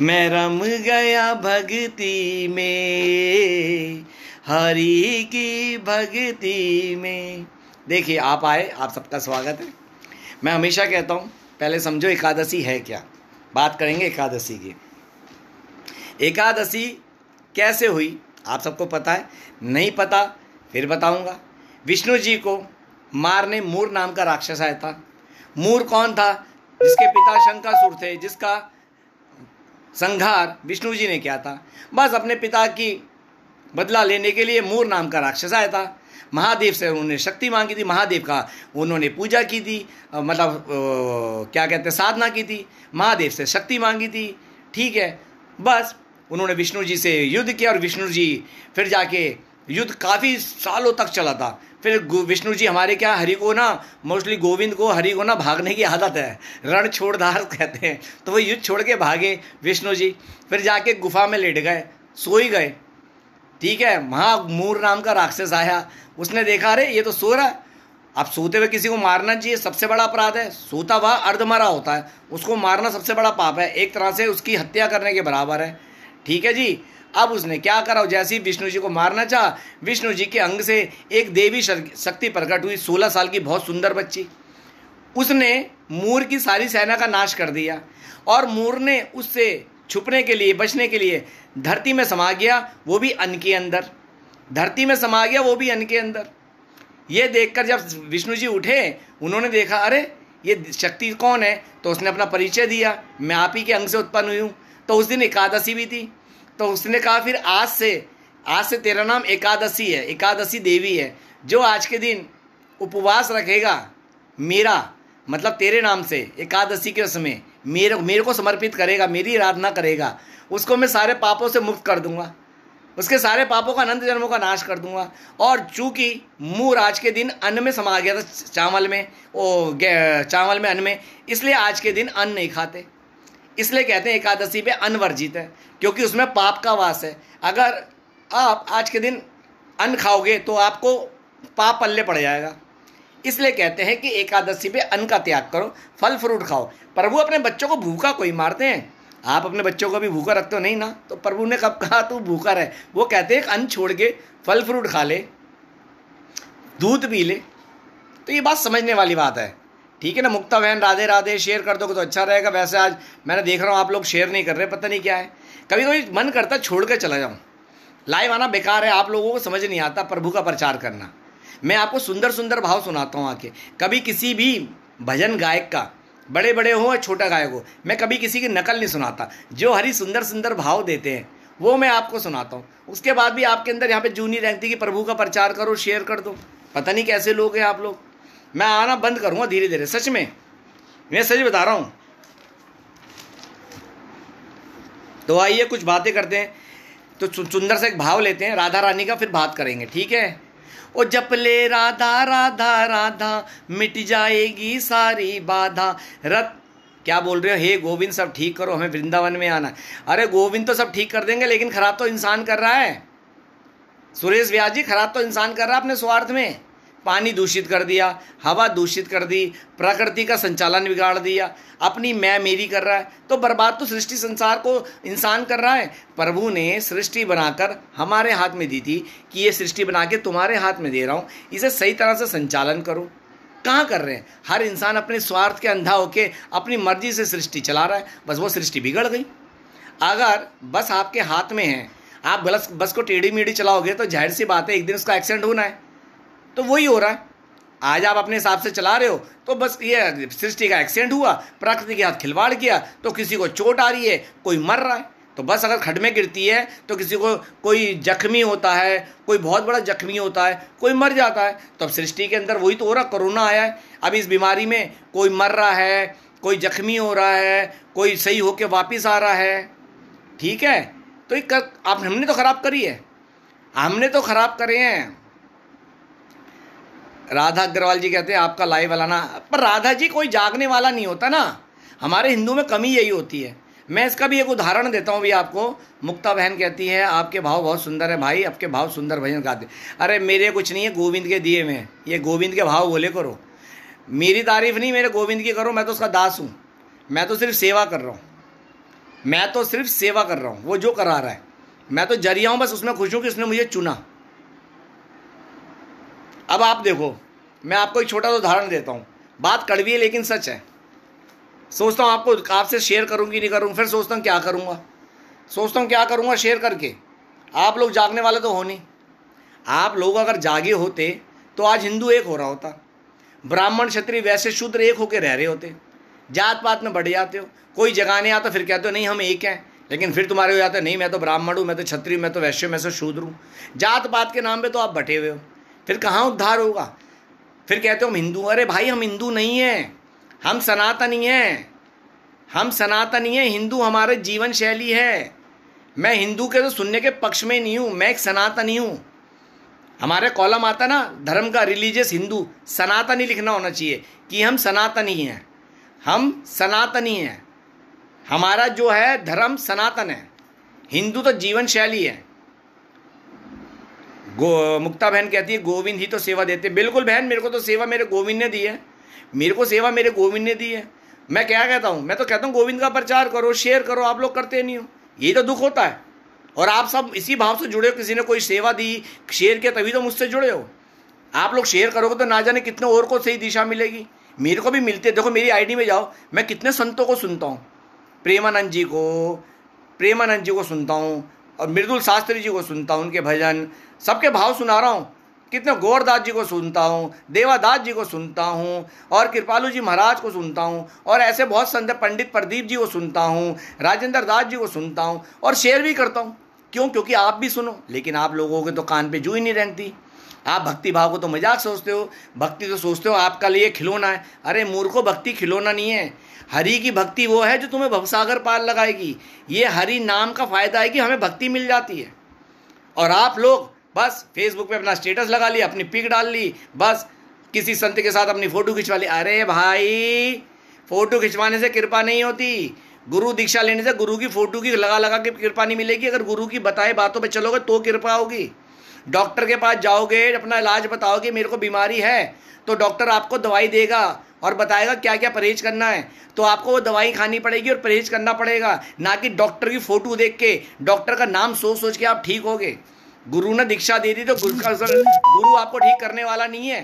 मैं रम गया भक्ति में, हरि की भक्ति में। देखिए, आप आए, आप सबका स्वागत है। मैं हमेशा कहता हूँ, पहले समझो एकादशी है क्या। बात करेंगे एकादशी की। एकादशी कैसे हुई, आप सबको पता है। नहीं पता, फिर बताऊँगा। विष्णु जी को मारने मूर नाम का राक्षस आया था। मूर कौन था? जिसके पिता शंकासुर थे, जिसका संघार विष्णु जी ने किया था। बस अपने पिता की बदला लेने के लिए मूर नाम का राक्षस आया था। महादेव से उन्होंने शक्ति मांगी थी। महादेव का उन्होंने पूजा की थी मतलब क्या कहते हैं, साधना की थी। महादेव से शक्ति मांगी थी। ठीक है, बस उन्होंने विष्णु जी से युद्ध किया और विष्णु जी फिर जाके युद्ध काफ़ी सालों तक चला था। फिर विष्णु जी, हमारे क्या हरि को ना मोस्टली गोविंद को हरि को ना भागने की आदत है। रण छोड़दार कहते हैं। तो वो युद्ध छोड़ के भागे विष्णु जी। फिर जाके गुफा में लेट गए सो ही गए। ठीक है, महामूर नाम का राक्षस आया। उसने देखा, अरे, ये तो सो रहा है। अब सोते हुए किसी को मारना चाहिए सबसे बड़ा अपराध है। सोता हुआ अर्धमरा होता है। उसको मारना सबसे बड़ा पाप है। एक तरह से उसकी हत्या करने के बराबर है। ठीक है जी? अब उसने क्या करा? जैसे ही विष्णु जी को मारना चाह, विष्णु जी के अंग से एक देवी शक्ति प्रकट हुई, सोलह साल की बहुत सुंदर बच्ची। उसने मूर की सारी सेना का नाश कर दिया और मूर ने उससे छुपने के लिए, बचने के लिए धरती में समा गया, वो भी अन्न के अंदर। धरती में समा गया, वो भी अन्न के अंदर। ये देखकर जब विष्णु जी उठे, उन्होंने देखा, अरे, ये शक्ति कौन है? तो उसने अपना परिचय दिया, मैं आप ही के अंग से उत्पन्न हुई हूँ। तो उस दिन एकादशी भी थी। तो उसने कहा, फिर आज से आज से तेरा नाम एकादशी है, एकादशी देवी है। जो आज के दिन उपवास रखेगा, मेरा मतलब तेरे नाम से, एकादशी के समय, मेरे मेरे को समर्पित करेगा, मेरी आराधना करेगा, उसको मैं सारे पापों से मुक्त कर दूँगा। उसके सारे पापों का, अनंत जन्मों का नाश कर दूँगा। और चूँकि मूर आज के दिन अन्न में समा गया था, चावल में, ओ चावल में, अन्न में, इसलिए आज के दिन अन्न नहीं खाते। इसलिए कहते हैं एकादशी पे अन्न वर्जित है, क्योंकि उसमें पाप का वास है। अगर आप आज के दिन अन्न खाओगे तो आपको पाप पल्ले पड़ जाएगा। इसलिए कहते हैं कि एकादशी पे अन्न का त्याग करो, फल फ्रूट खाओ। प्रभु अपने बच्चों को भूखा कोई मारते हैं? आप अपने बच्चों को भी भूखा रखते हो? नहीं ना। तो प्रभु ने कब कहा, तू भूखा रहे। वो कहते हैं अन्न छोड़ के फल फ्रूट खा ले, दूध पी ले। तो ये बात समझने वाली बात है। ठीक है ना, मुक्ता बहन, राधे राधे, शेयर कर दोगे तो अच्छा रहेगा। वैसे आज मैंने देख रहा हूँ आप लोग शेयर नहीं कर रहे, पता नहीं क्या है। कभी कभी मन करता छोड़ कर चला जाऊँ। लाइव आना बेकार है, आप लोगों को समझ नहीं आता प्रभु का प्रचार करना। मैं आपको सुंदर सुंदर भाव सुनाता हूँ आके। कभी किसी भी भजन गायक का बड़े बड़े हो या छोटा गायक हो, मैं कभी किसी की नकल नहीं सुनाता। जो हरी सुंदर सुंदर भाव देते हैं, वो मैं आपको सुनाता हूँ। उसके बाद भी आपके अंदर यहाँ पे जूनी रहती कि प्रभु का प्रचार करो, शेयर कर दो। पता नहीं कैसे लोग हैं आप लोग। मैं आना बंद करूँगा धीरे धीरे, सच में। मैं सच बता रहा हूँ। तो आइए, कुछ बातें करते हैं। तो सुंदर से एक भाव लेते हैं। राधा रानी का फिर बात करेंगे, ठीक है? ओ जप ले राधा राधा राधा, मिट जाएगी सारी बाधा। रत क्या बोल रहे हो? हे गोविंद, सब ठीक करो, हमें वृंदावन में आना। अरे गोविंद तो सब ठीक कर देंगे, लेकिन खराब तो इंसान कर रहा है। सुरेश व्यास जी, खराब तो इंसान कर रहा है अपने स्वार्थ में। पानी दूषित कर दिया, हवा दूषित कर दी, प्रकृति का संचालन बिगाड़ दिया। अपनी मैं मेरी कर रहा है तो बर्बाद तो सृष्टि संसार को इंसान कर रहा है। प्रभु ने सृष्टि बनाकर हमारे हाथ में दी थी कि ये सृष्टि बना के तुम्हारे हाथ में दे रहा हूँ। इसे सही तरह से संचालन करो। कहाँ कर रहे हैं? हर इंसान अपने स्वार्थ के अंधा होके अपनी मर्ज़ी से सृष्टि चला रहा है। बस वो सृष्टि बिगड़ गई। अगर बस आपके हाथ में है, आप बस बस को टेढ़ी मेढ़ी चलाओगे तो ज़ाहिर सी बात है, एक दिन उसका एक्सीडेंट होना है। तो वही हो रहा है। आज आप अपने हिसाब से चला रहे हो तो बस ये सृष्टि का एक्सीडेंट हुआ, प्रकृति के हाथ खिलवाड़ किया तो किसी को चोट आ रही है, कोई मर रहा है तो बस अगर खड में गिरती है तो किसी को कोई जख्मी होता है, कोई बहुत बड़ा जख्मी होता है, कोई मर जाता है तो अब सृष्टि के अंदर वही तो हो रहा कोरोना आया है। अब इस बीमारी में कोई मर रहा है, कोई जख्मी हो रहा है, कोई सही होके वापिस आ रहा है, ठीक है? तो एक आप हमने तो ख़राब करी है। हमने तो ख़राब करे हैं। राधा अग्रवाल जी कहते हैं, आपका लाइव वाला पर राधा जी कोई जागने वाला नहीं होता ना। हमारे हिंदू में कमी यही होती है। मैं इसका भी एक उदाहरण देता हूँ भी आपको। मुक्ता बहन कहती है, आपके भाव बहुत सुंदर है भाई, आपके भाव सुंदर भजन गाते। अरे, मेरे कुछ नहीं है, गोविंद के दिए में ये गोविंद के भाव बोले करो। मेरी तारीफ़ नहीं, मेरे गोविंद की करो, मैं तो उसका दास हूँ। मैं तो सिर्फ़ सेवा कर रहा हूँ। मैं तो सिर्फ़ सेवा कर रहा हूँ। वो जो करा रहा है। मैं तो ज़रिया हूँ बस उसमें खुश हूँ कि उसने मुझे चुना। अब आप देखो, मैं आपको एक छोटा सा उदाहरण देता हूँ। बात कड़वी है, लेकिन सच है। सोचता हूँ आपको, आपसे शेयर करूँगी, नहीं करूँगी फिर सोचता हूँ क्या करूँगा। सोचता हूँ क्या करूँगा शेयर करके। आप लोग जागने वाले तो हो नहीं। आप लोग अगर जागे होते तो आज हिंदू एक हो रहा होता। ब्राह्मण, क्षत्रिय वैसे शूद्र एक होकर रह रहे होते। जात पात में बढ़ जाते हो। कोई जगह नहीं आता, फिर कहते हो, नहीं, हम एक हैं। लेकिन फिर तुम्हारे हो जाते नहीं, मैं तो ब्राह्मण हूँ, मैं तो क्षत्रिय मैं तो वैश्य मैं तो शूद्र हूँ। जात पात के नाम पे तो आप बटे हुए हो। फिर कहाँ उद्धार होगा? फिर कहते हो, हम हिंदू अरे भाई, हम हिंदू नहीं हैं। हम सनातनी हैं। हम सनातनी हैं। हिंदू हमारे जीवन शैली है। मैं हिंदू के तो सुनने के पक्ष में नहीं हूँ। मैं एक सनातनी हूँ। हमारे कॉलम आता ना, धर्म का रिलीजियस हिंदू, सनातनी लिखना होना चाहिए कि हम सनातनी हैं। हम सनातनी हैं। हमारा जो है, धर्म सनातन है। हिंदू तो जीवन शैली है। गो, मुक्ता बहन कहती है, गोविंद ही तो सेवा देते। बिल्कुल बहन, मेरे को तो सेवा मेरे गोविंद ने दी है। मेरे को सेवा मेरे गोविंद ने दी है। मैं क्या कहता हूँ? मैं तो कहता हूँ, गोविंद का प्रचार करो, शेयर करो, आप लोग करते नहीं हो। यही तो दुख होता है। और आप सब इसी भाव से जुड़े हो, किसी ने कोई सेवा दी, शेयर किया, तभी तो मुझसे जुड़े हो। आप लोग शेयर करोगे तो ना जाने कितने और को सही दिशा मिलेगी। मेरे को भी मिलती। देखो, मेरी आईडी में जाओ। मैं कितने संतों को सुनता हूँ। प्रेमानंद जी को, प्रेमानंद जी को सुनता हूँ। और मृदुल शास्त्री जी को सुनता हूँ, उनके भजन सबके भाव सुना रहा हूँ। कितने गौरदास जी को सुनता हूँ, देवादास जी को सुनता हूँ, और कृपालू जी महाराज को सुनता हूँ, और ऐसे बहुत संत पंडित प्रदीप जी को सुनता हूँ, राजेंद्र दास जी को सुनता हूँ, और शेयर भी करता हूँ। क्यों? क्योंकि आप भी सुनो, लेकिन आप लोगों के तो कान पे जू ही नहीं रहती। आप भक्ति भाव को तो मज़ाक सोचते हो, भक्ति तो सोचते हो, आपका लिए खिलौना है। अरे, मूर्खो, भक्ति खिलौना नहीं है। हरि की भक्ति वो है जो तुम्हें भवसागर पार लगाएगी। ये हरि नाम का फ़ायदा है कि हमें भक्ति मिल जाती है। और आप लोग बस फेसबुक पे अपना स्टेटस लगा लिया अपनी पिक डाल ली, बस किसी संत के साथ अपनी फ़ोटो खिंचवा ली। अरे भाई फ़ोटो खिंचवाने से कृपा नहीं होती। गुरु दीक्षा लेने से गुरु की फ़ोटो की लगा लगा के कृपा नहीं मिलेगी। अगर गुरु की बताए बातों पे चलोगे तो कृपा होगी। डॉक्टर के पास जाओगे, अपना इलाज बताओगे, मेरे को बीमारी है तो डॉक्टर आपको दवाई देगा। और बताएगा क्या क्या परहेज करना है। तो आपको वो दवाई खानी पड़ेगी और परहेज करना पड़ेगा। ना कि डॉक्टर की फ़ोटो देख के, डॉक्टर का नाम सोच सोच के आप ठीक होगे। गुरु ने दीक्षा दे दी तो गुरु का असर, गुरु आपको ठीक करने वाला नहीं है।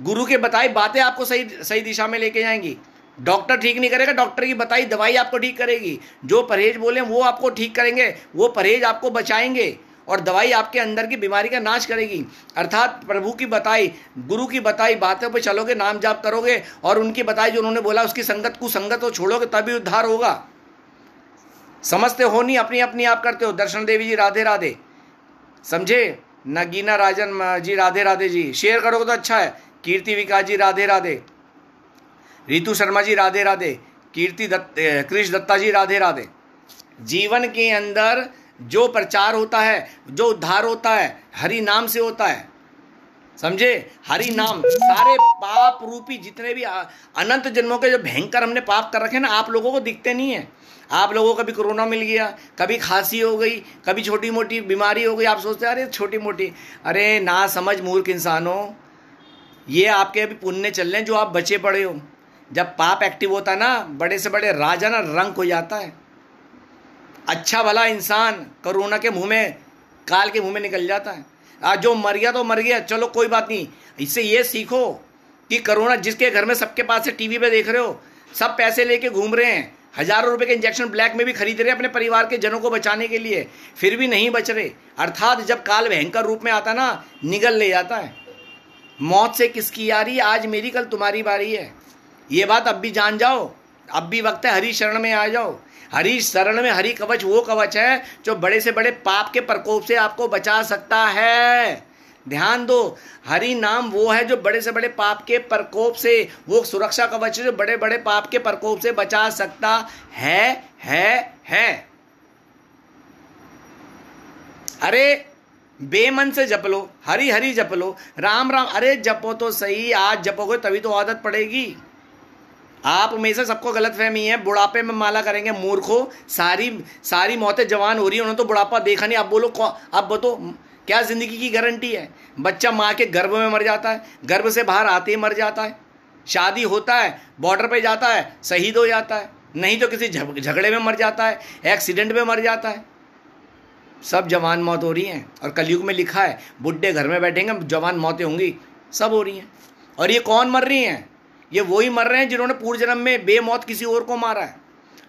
गुरु के बताई बातें आपको सही सही दिशा में लेके जाएँगी। डॉक्टर ठीक नहीं करेगा, डॉक्टर की बताई दवाई आपको ठीक करेगी। जो परहेज बोले वो आपको ठीक करेंगे, वो परहेज आपको बचाएँगे। और दवाई आपके अंदर की बीमारी का नाश करेगी। अर्थात प्रभु की बताई, गुरु की बताई बातों पर चलोगे नाम जाप करोगे और उनकी बताई जो उन्होंने बोला, उसकी संगत को संगत हो छोड़ोगे, तभी उद्धार होगा। समझते हो नहीं, अपनी अपनी आप करते हो। दर्शन देवी जी, राधे राधे। समझे? नगीना राजन जी, राधे राधे जी। शेयर करोगे तो अच्छा है। कीर्ति विकास जी, राधे राधे। रितु शर्मा जी, राधे राधे। कीर्ति दत्त कृष दत्ता जी, राधे राधे। जीवन के अंदर जो प्रचार होता है, जो उद्धार होता है, हरि नाम से होता है। समझे? हरि नाम। सारे पाप रूपी जितने भी अनंत जन्मों के जो भयंकर हमने पाप कर रखे ना, आप लोगों को दिखते नहीं है। आप लोगों को कभी कोरोना मिल गया, कभी खांसी हो गई, कभी छोटी मोटी बीमारी हो गई, आप सोचते अरे छोटी मोटी अरे, ना समझ मूर्ख इंसानों। ये आपके अभी पुण्य चल रहे हैं, जो आप बचे पड़े हो। जब पाप एक्टिव होता है ना, बड़े से बड़े राजा ना रंग हो जाता है। अच्छा भला इंसान कोरोना के मुँह में, काल के मुँह में निकल जाता है। आज जो मर गया तो मर गया, चलो कोई बात नहीं। इससे ये सीखो कि कोरोना जिसके घर में सबके पास से टीवी पे देख रहे हो, सब पैसे लेके घूम रहे हैं, हज़ारों रुपए के इंजेक्शन ब्लैक में भी खरीद रहे हैं अपने परिवार के जनों को बचाने के लिए, फिर भी नहीं बच रहे। अर्थात जब काल भयंकर रूप में आता ना, निगल ले जाता है। मौत से किसकी यारी? आज मेरी कल तुम्हारी बारी है। ये बात अब भी जान जाओ। अब भी वक्त है, हरी शरण में आ जाओ। हरी शरण में, हरी कवच, वो कवच है जो बड़े से बड़े पाप के प्रकोप से आपको बचा सकता है। ध्यान दो, हरि नाम वो है जो बड़े से बड़े पाप के प्रकोप से, वो सुरक्षा कवच है जो बड़े बड़े पाप के प्रकोप से बचा सकता है है है। अरे, बेमन से जप लो, हरी हरी जप लो, राम राम, अरे जपो तो सही, आज जपोगे तभी तो आदत पड़ेगी। आप में से सबको गलत फहमी है, बुढ़ापे में माला करेंगे, मूर्खो, सारी सारी मौतें जवान हो रही है, उन्होंने तो बुढ़ापा देखा नहीं, आप बोलो अब बतो क्या ज़िंदगी की गारंटी है? बच्चा माँ के गर्भ में मर जाता है, गर्भ से बाहर आते ही मर जाता है, शादी होता है बॉर्डर पे जाता है, शहीद हो जाता है, नहीं तो किसी झगड़े में मर जाता है एक्सीडेंट में मर जाता है। सब जवान मौत हो रही हैं, और कलयुग में लिखा है, बुढ़े घर में बैठेंगे, जवान मौतें होंगी, सब हो रही हैं। और ये कौन मर रही हैं? ये वही मर रहे हैं जिन्होंने पूर्व जन्म में बेमौत किसी और को मारा है।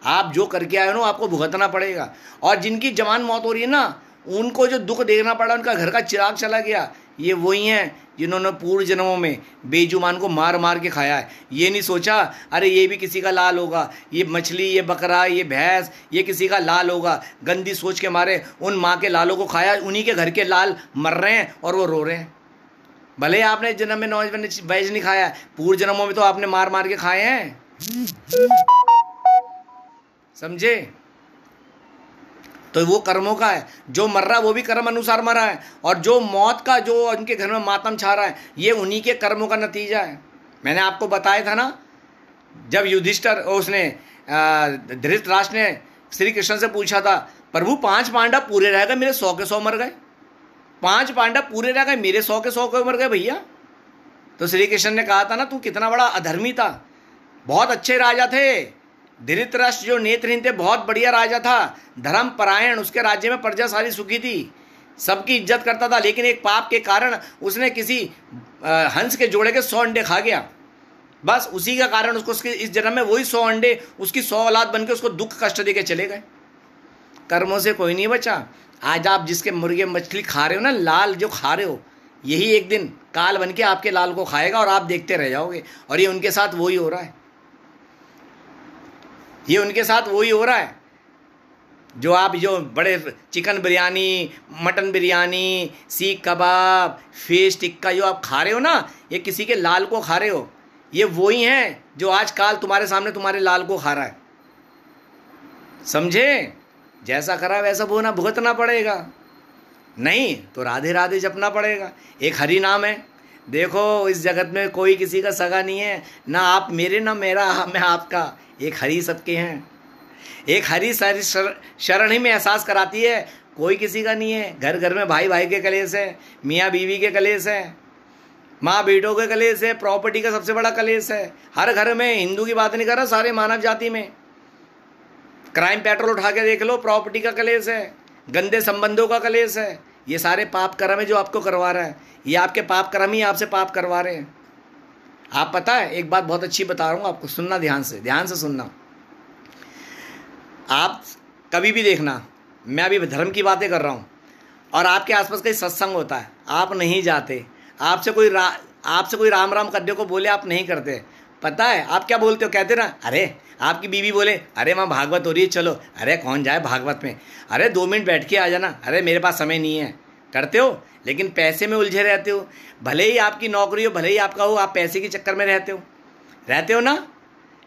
आप जो करके आए हो आपको भुगतना पड़ेगा। और जिनकी जवान मौत हो रही है ना, उनको जो दुख देखना पड़ा, उनका घर का चिराग चला गया, ये वही हैं जिन्होंने पूर्व जन्मों में बेजुमान को मार मार के खाया है। ये नहीं सोचा, अरे ये भी किसी का लाल होगा, ये मछली, ये बकरा, ये भैंस, ये किसी का लाल होगा। गंदी सोच के मारे, उन माँ के लालों को खाया, उन्हीं के घर के लाल मर रहे हैं और वो रो रहे हैं। भले ही आपने जन्म में नॉन वेज नहीं खाया पूर्व जन्मों में तो आपने मार मार के खाए हैं। समझे? तो वो कर्मों का है। जो मर रहा है, वो भी कर्म अनुसार मरा है। और जो मौत का, जो उनके घर में मातम छा रहा है, ये उन्हीं के कर्मों का नतीजा है। मैंने आपको बताया था ना, जब युधिष्ठर उसने धृतराष्ट्र ने श्री कृष्ण से पूछा था, प्रभु, पाँच पांडव पूरे रह गए, मेरे सौ के सौ मर गए। पाँच पांडव पूरे रह गए, मेरे सौ के सौ के उम्र गए भैया। तो श्री कृष्ण ने कहा था ना, तू कितना बड़ा अधर्मी था। बहुत अच्छे राजा थे। धृतराष्ट्र जो नेत्रहीन थे, बहुत बढ़िया राजा था। धर्म, परायण, उसके राज्य में प्रजा सारी सुखी थी। सबकी इज़्ज़त करता था, लेकिन एक पाप के कारण उसने किसी हंस के जोड़े के सौ अंडे खा गया। बस उसी का कारण उसको उसके, इस जन्म में वही सौ अंडे, उसकी सौ औलाद बन के उसको दुख कष्ट दे के चले गए। कर्मों से कोई नहीं बचा। आज आप जिसके मुर्गे मछली खा रहे हो ना, लाल जो खा रहे हो, यही एक दिन काल बन के आपके लाल को खाएगा और आप देखते रह जाओगे। और ये उनके साथ वही हो रहा है। ये उनके साथ वही हो रहा है। जो आप जो बड़े चिकन बिरयानी, मटन बिरयानी, सीख कबाब, फ़िश टिक्का जो आप खा रहे हो ना, ये किसी के लाल को खा रहे हो, ये वही हैं जो आज काल तुम्हारे सामने तुम्हारे लाल को खा रहा है। समझे? जैसा करा वैसा बोना भुगतना पड़ेगा। नहीं तो राधे राधे जपना पड़ेगा। एक हरि नाम है। देखो, इस जगत में कोई किसी का सगा नहीं है। ना आप मेरे, ना मेरा, मैं आपका। एक हरि सबके हैं। एक हरी सारी शरण ही में एहसास कराती है। कोई किसी का नहीं है। घर घर में भाई भाई के कलेस है। मियाँ बीवी के कलेश है। माँ बेटों के कलेस है। प्रॉपर्टी का सबसे बड़ा कलेस है। हर घर में हिंदू की बात नहीं कर रहा, सारे मानव जाति में। क्राइम पेट्रोल उठा के देख लो, प्रॉपर्टी का कलेस है, गंदे संबंधों का कलेस है, ये सारे पाप कर्म है जो आपको करवा रहा है। ये आपके पाप कर्म ही आपसे पाप करवा रहे हैं। आप पता है, एक बात बहुत अच्छी बता रहा हूँ आपको, सुनना ध्यान से ध्यान से सुनना। आप कभी भी देखना, मैं अभी धर्म की बातें कर रहा हूँ, और आपके आसपास कहीं सत्संग होता है, आप नहीं जाते, आपसे कोई आपसे कोई राम राम करने को बोले, आप नहीं करते पता है आप क्या बोलते हो? कहते ना अरे आपकी बीवी बोले अरे माँ भागवत हो रही है चलो। अरे कौन जाए भागवत में? अरे दो मिनट बैठ के आ जाना। अरे मेरे पास समय नहीं है। करते हो? लेकिन पैसे में उलझे रहते हो। भले ही आपकी नौकरी हो भले ही आपका हो आप पैसे के चक्कर में रहते हो। रहते हो ना?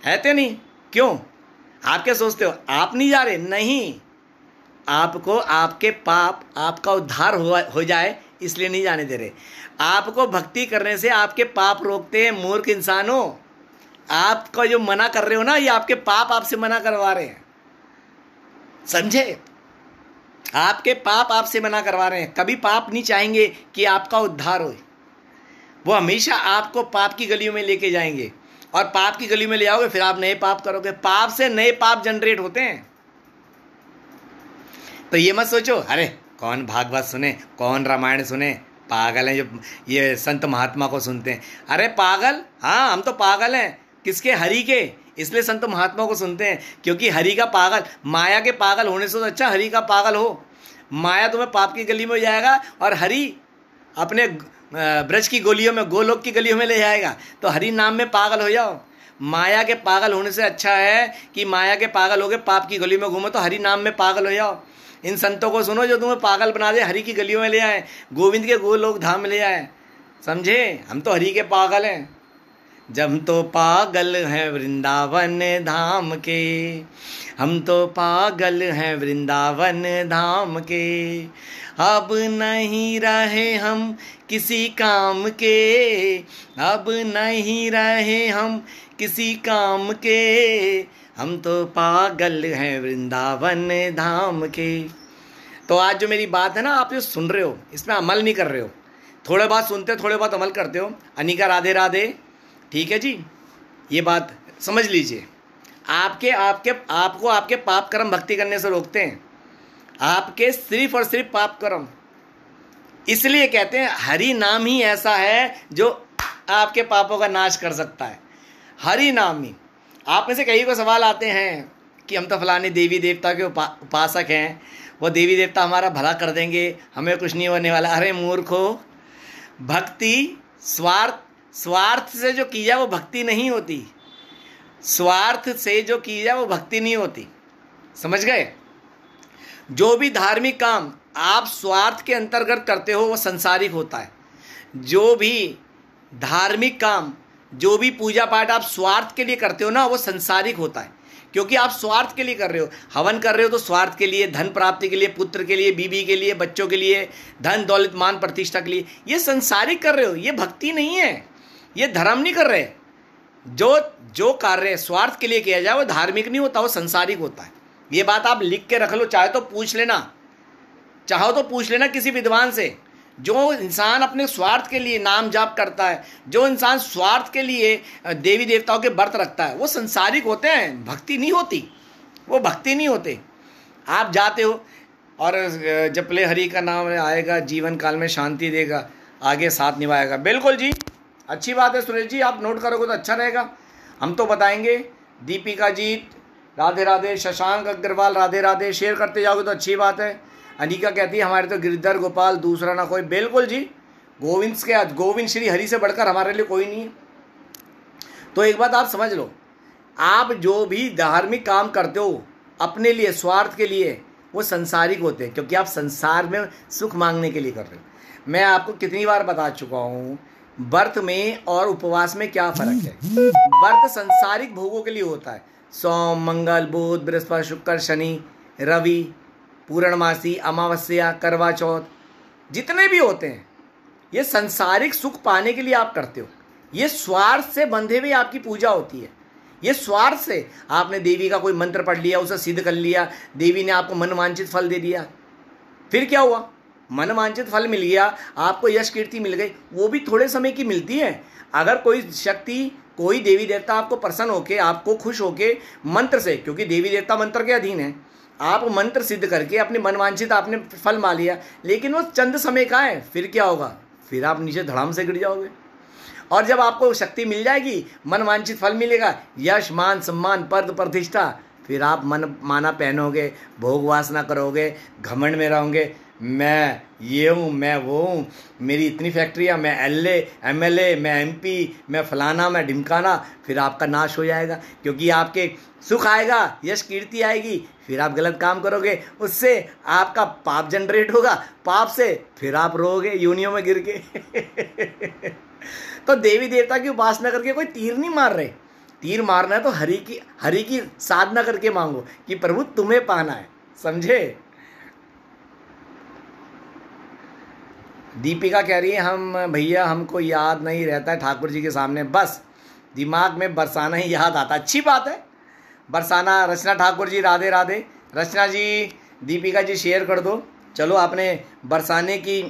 रहते नहीं। क्यों? आप क्या सोचते हो? आप नहीं जा रहे? नहीं। आपको आपके पाप आपका उद्धार हो, हो जाए इसलिए नहीं जाने दे रहे। आपको भक्ति करने से आपके पाप रोकते हैं मूर्ख इंसान हो। आपका जो मना कर रहे हो ना, ये आपके पाप आपसे मना करवा रहे हैं। समझे? आपके पाप आपसे मना करवा रहे हैं। कभी पाप नहीं चाहेंगे कि आपका उद्धार हो वो हमेशा आपको पाप की गलियों में लेके जाएँगे। और पाप की गली में ले आओगे, फिर आप नए पाप करोगे। पाप से नए पाप जनरेट होते हैं। तो ये मत सोचो, अरे, कौन भागवत सुने, कौन रामायण सुने? पागल हैं जो, ये संत महात्मा को सुनते हैं। अरे, पागल? हाँ हम तो पागल हैं। किसके? हरि के। इसलिए संत महात्मा को सुनते हैं, क्योंकि हरि का पागल, माया के पागल होने से तो अच्छा हरि का पागल हो। माया तुम्हें पाप की गली में जाएगा और हरि अपने ब्रज की गोलियों में, गोलोक की गलियों में ले जाएगा। तो हरि नाम में पागल हो जाओ। माया के पागल होने से अच्छा है कि माया के पागल हो गए पाप की गली में घूमो तो हरि नाम में पागल हो जाओ। इन संतों को सुनो जो तुम्हें पागल बना दे, हरि की गलियों में ले आए, गोविंद के गोलोक धाम ले आए। समझे? हम तो हरि के पागल हैं। जब तो पागल हैं वृंदावन धाम के। हम तो पागल हैं वृंदावन धाम के। अब नहीं रहे हम किसी काम के। अब नहीं रहे हम किसी काम के। हम तो पागल हैं वृंदावन धाम के। तो आज जो मेरी बात है ना, आप जो सुन रहे हो, इसमें अमल नहीं कर रहे हो। थोड़े बात सुनते हो, थोड़े बात अमल करते हो। अनिका, राधे राधे। ठीक है जी? ये बात समझ लीजिए। आपके आपके आपको आपके पाप कर्म भक्ति करने से रोकते हैं। आपके सिर्फ़ और सिर्फ़ पाप कर्म। इसलिए कहते हैं हरि नाम ही ऐसा है जो आपके पापों का नाश कर सकता है। हरि नाम ही। आप में से कई को सवाल आते हैं कि हम तो फलाने देवी देवता के उपा, उपासक हैं। वो देवी देवता हमारा भला कर देंगे हमें कुछ नहीं होने वाला। अरे मूर्खो भक्ति स्वार्थ स्वार्थ से जो की जाए वो भक्ति नहीं होती। स्वार्थ से जो की जाए वो भक्ति नहीं होती। समझ गए? जो भी धार्मिक काम आप स्वार्थ के अंतर्गत करते हो, वो संसारिक होता है। जो भी धार्मिक काम, जो भी पूजा पाठ आप स्वार्थ के लिए करते हो ना, वो संसारिक होता है। क्योंकि आप स्वार्थ के लिए कर रहे हो। हवन कर रहे हो तो स्वार्थ के लिए, धन प्राप्ति के लिए, पुत्र के लिए बीबी के लिए, बच्चों के लिए, धन दौलत, मान प्रतिष्ठा के लिए, ये संसारिक कर रहे हो, ये भक्ति नहीं है। ये धर्म नहीं कर रहे। जो जो कार्य स्वार्थ के लिए किया जाए, वो धार्मिक नहीं होता, वो संसारिक होता है। ये बात आप लिख के रख लो, चाहे तो पूछ लेना। चाहो तो पूछ लेना किसी विद्वान से। जो इंसान अपने स्वार्थ के लिए नाम जाप करता है, जो इंसान स्वार्थ के लिए देवी देवताओं के व्रत रखता है, वो संसारिक होते हैं, भक्ति नहीं होती। वो भक्ति नहीं होते। आप जाते हो और जपले हरि का नाम आएगा, जीवन काल में शांति देगा, आगे साथ निभाएगा। बिल्कुल जी। अच्छी बात है, सुरेश जी, आप नोट करोगे तो अच्छा रहेगा। हम तो बताएँगे, दीपिका जी, राधे राधे, शशांक अग्रवाल, राधे राधे शेयर करते जाओगे तो अच्छी बात है। अनिका कहती है, हमारे तो गिरधर गोपाल, दूसरा ना कोई। बिल्कुल जी, गोविंद के, गोविंद श्री हरि से बढ़कर हमारे लिए कोई नहीं है। तो एक बात आप समझ लो, आप जो भी धार्मिक काम करते हो, अपने लिए, स्वार्थ के लिए, वो संसारिक होते हैं, क्योंकि आप संसार में सुख मांगने के लिए कर रहे हो। मैं आपको कितनी बार बता चुका हूँ व्रत में और उपवास में क्या फ़र्क है? व्रत संसारिक भोगों के लिए होता है। सोम, मंगल, बुध, बृहस्पति, शुक्र, शनि, रवि, पूर्णमासी, अमावस्या, करवा चौथ, जितने भी होते हैं, ये संसारिक सुख पाने के लिए आप करते हो। ये स्वार्थ से बंधे हुए आपकी पूजा होती है। ये स्वार्थ से आपने देवी का कोई मंत्र पढ़ लिया, उसे सिद्ध कर लिया, देवी ने आपको मनवांचित फल दे दिया। फिर क्या हुआ? मनवांचित फल मिल गया, आपको यश कीर्ति मिल गई, वो भी थोड़े समय की मिलती है। अगर कोई शक्ति, कोई देवी देवता आपको प्रसन्न होके, आपको खुश होके मंत्र से, क्योंकि देवी देवता मंत्र के अधीन है, आप मंत्र सिद्ध करके अपने मनवांचित आपने फल मा लिया, लेकिन वो चंद समय का है, फिर क्या होगा? फिर आप नीचे धड़ाम से गिर जाओगे। और जब आपको शक्ति मिल जाएगी मनवांचित फल मिलेगा, यश, मान, सम्मान पद प्रतिष्ठा, फिर आप मन, माना पहनोगे, भोग वासना करोगे, घमंड में रहोगे मैं, ये हूँ, मैं वो हूँ। मेरी इतनी फैक्ट्रियाँ मैं एल एम एल ए मैं एम पी मैं फलाना, मैं ढिमकाना, फिर आपका नाश हो जाएगा, क्योंकि आपके सुख आएगा, यश कीर्ति आएगी, फिर आप गलत काम करोगे, उससे आपका पाप जनरेट होगा, पाप से फिर आप रोगे यूनियों में गिर के तो देवी देवता की उपासना करके कोई तीर नहीं मार रहे। तीर मारना है तो हरि की हरि की साधना करके मांगो कि प्रभु तुम्हें पाना है, समझे? दीपिका कह रही है, हम, भैया, हमको याद नहीं रहता है ठाकुर जी के सामने। बस, दिमाग में बरसाना ही याद आता अच्छी बात है। बरसाना, रचना ठाकुर जी, राधे राधे। रचना जी, दीपिका जी, शेयर कर दो। चलो, आपने बरसाने की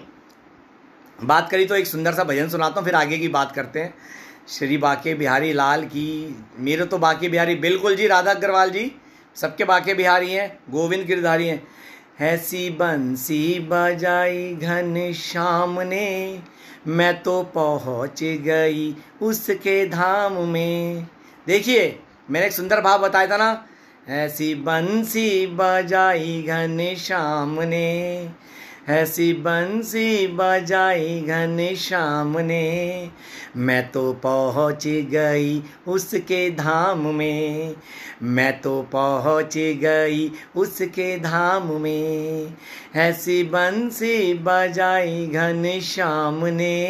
बात करी तो एक सुंदर सा भजन सुनाता हूँ, फिर आगे की बात करते हैं। श्री बाके बिहारी लाल की, मेरे तो बाके बिहारी, बिल्कुल जी, राधा अग्रवाल जी, सबके बाके बिहारी हैं, गोविंद गिरधारी हैं। ऐसी बंसी बजाई घन श्याम ने मैं तो पहुँच गई उसके धाम में। देखिए, मैंने एक सुंदर भाव बताया था ना। ऐसी बंसी बजाई घन श्याम ने ऐसी बंसी बजाई घन श्याम ने मैं तो पहुँच गई उसके धाम में। मैं तो पहुँच गई उसके धाम में। ऐसी बंसी बजाई घन श्याम ने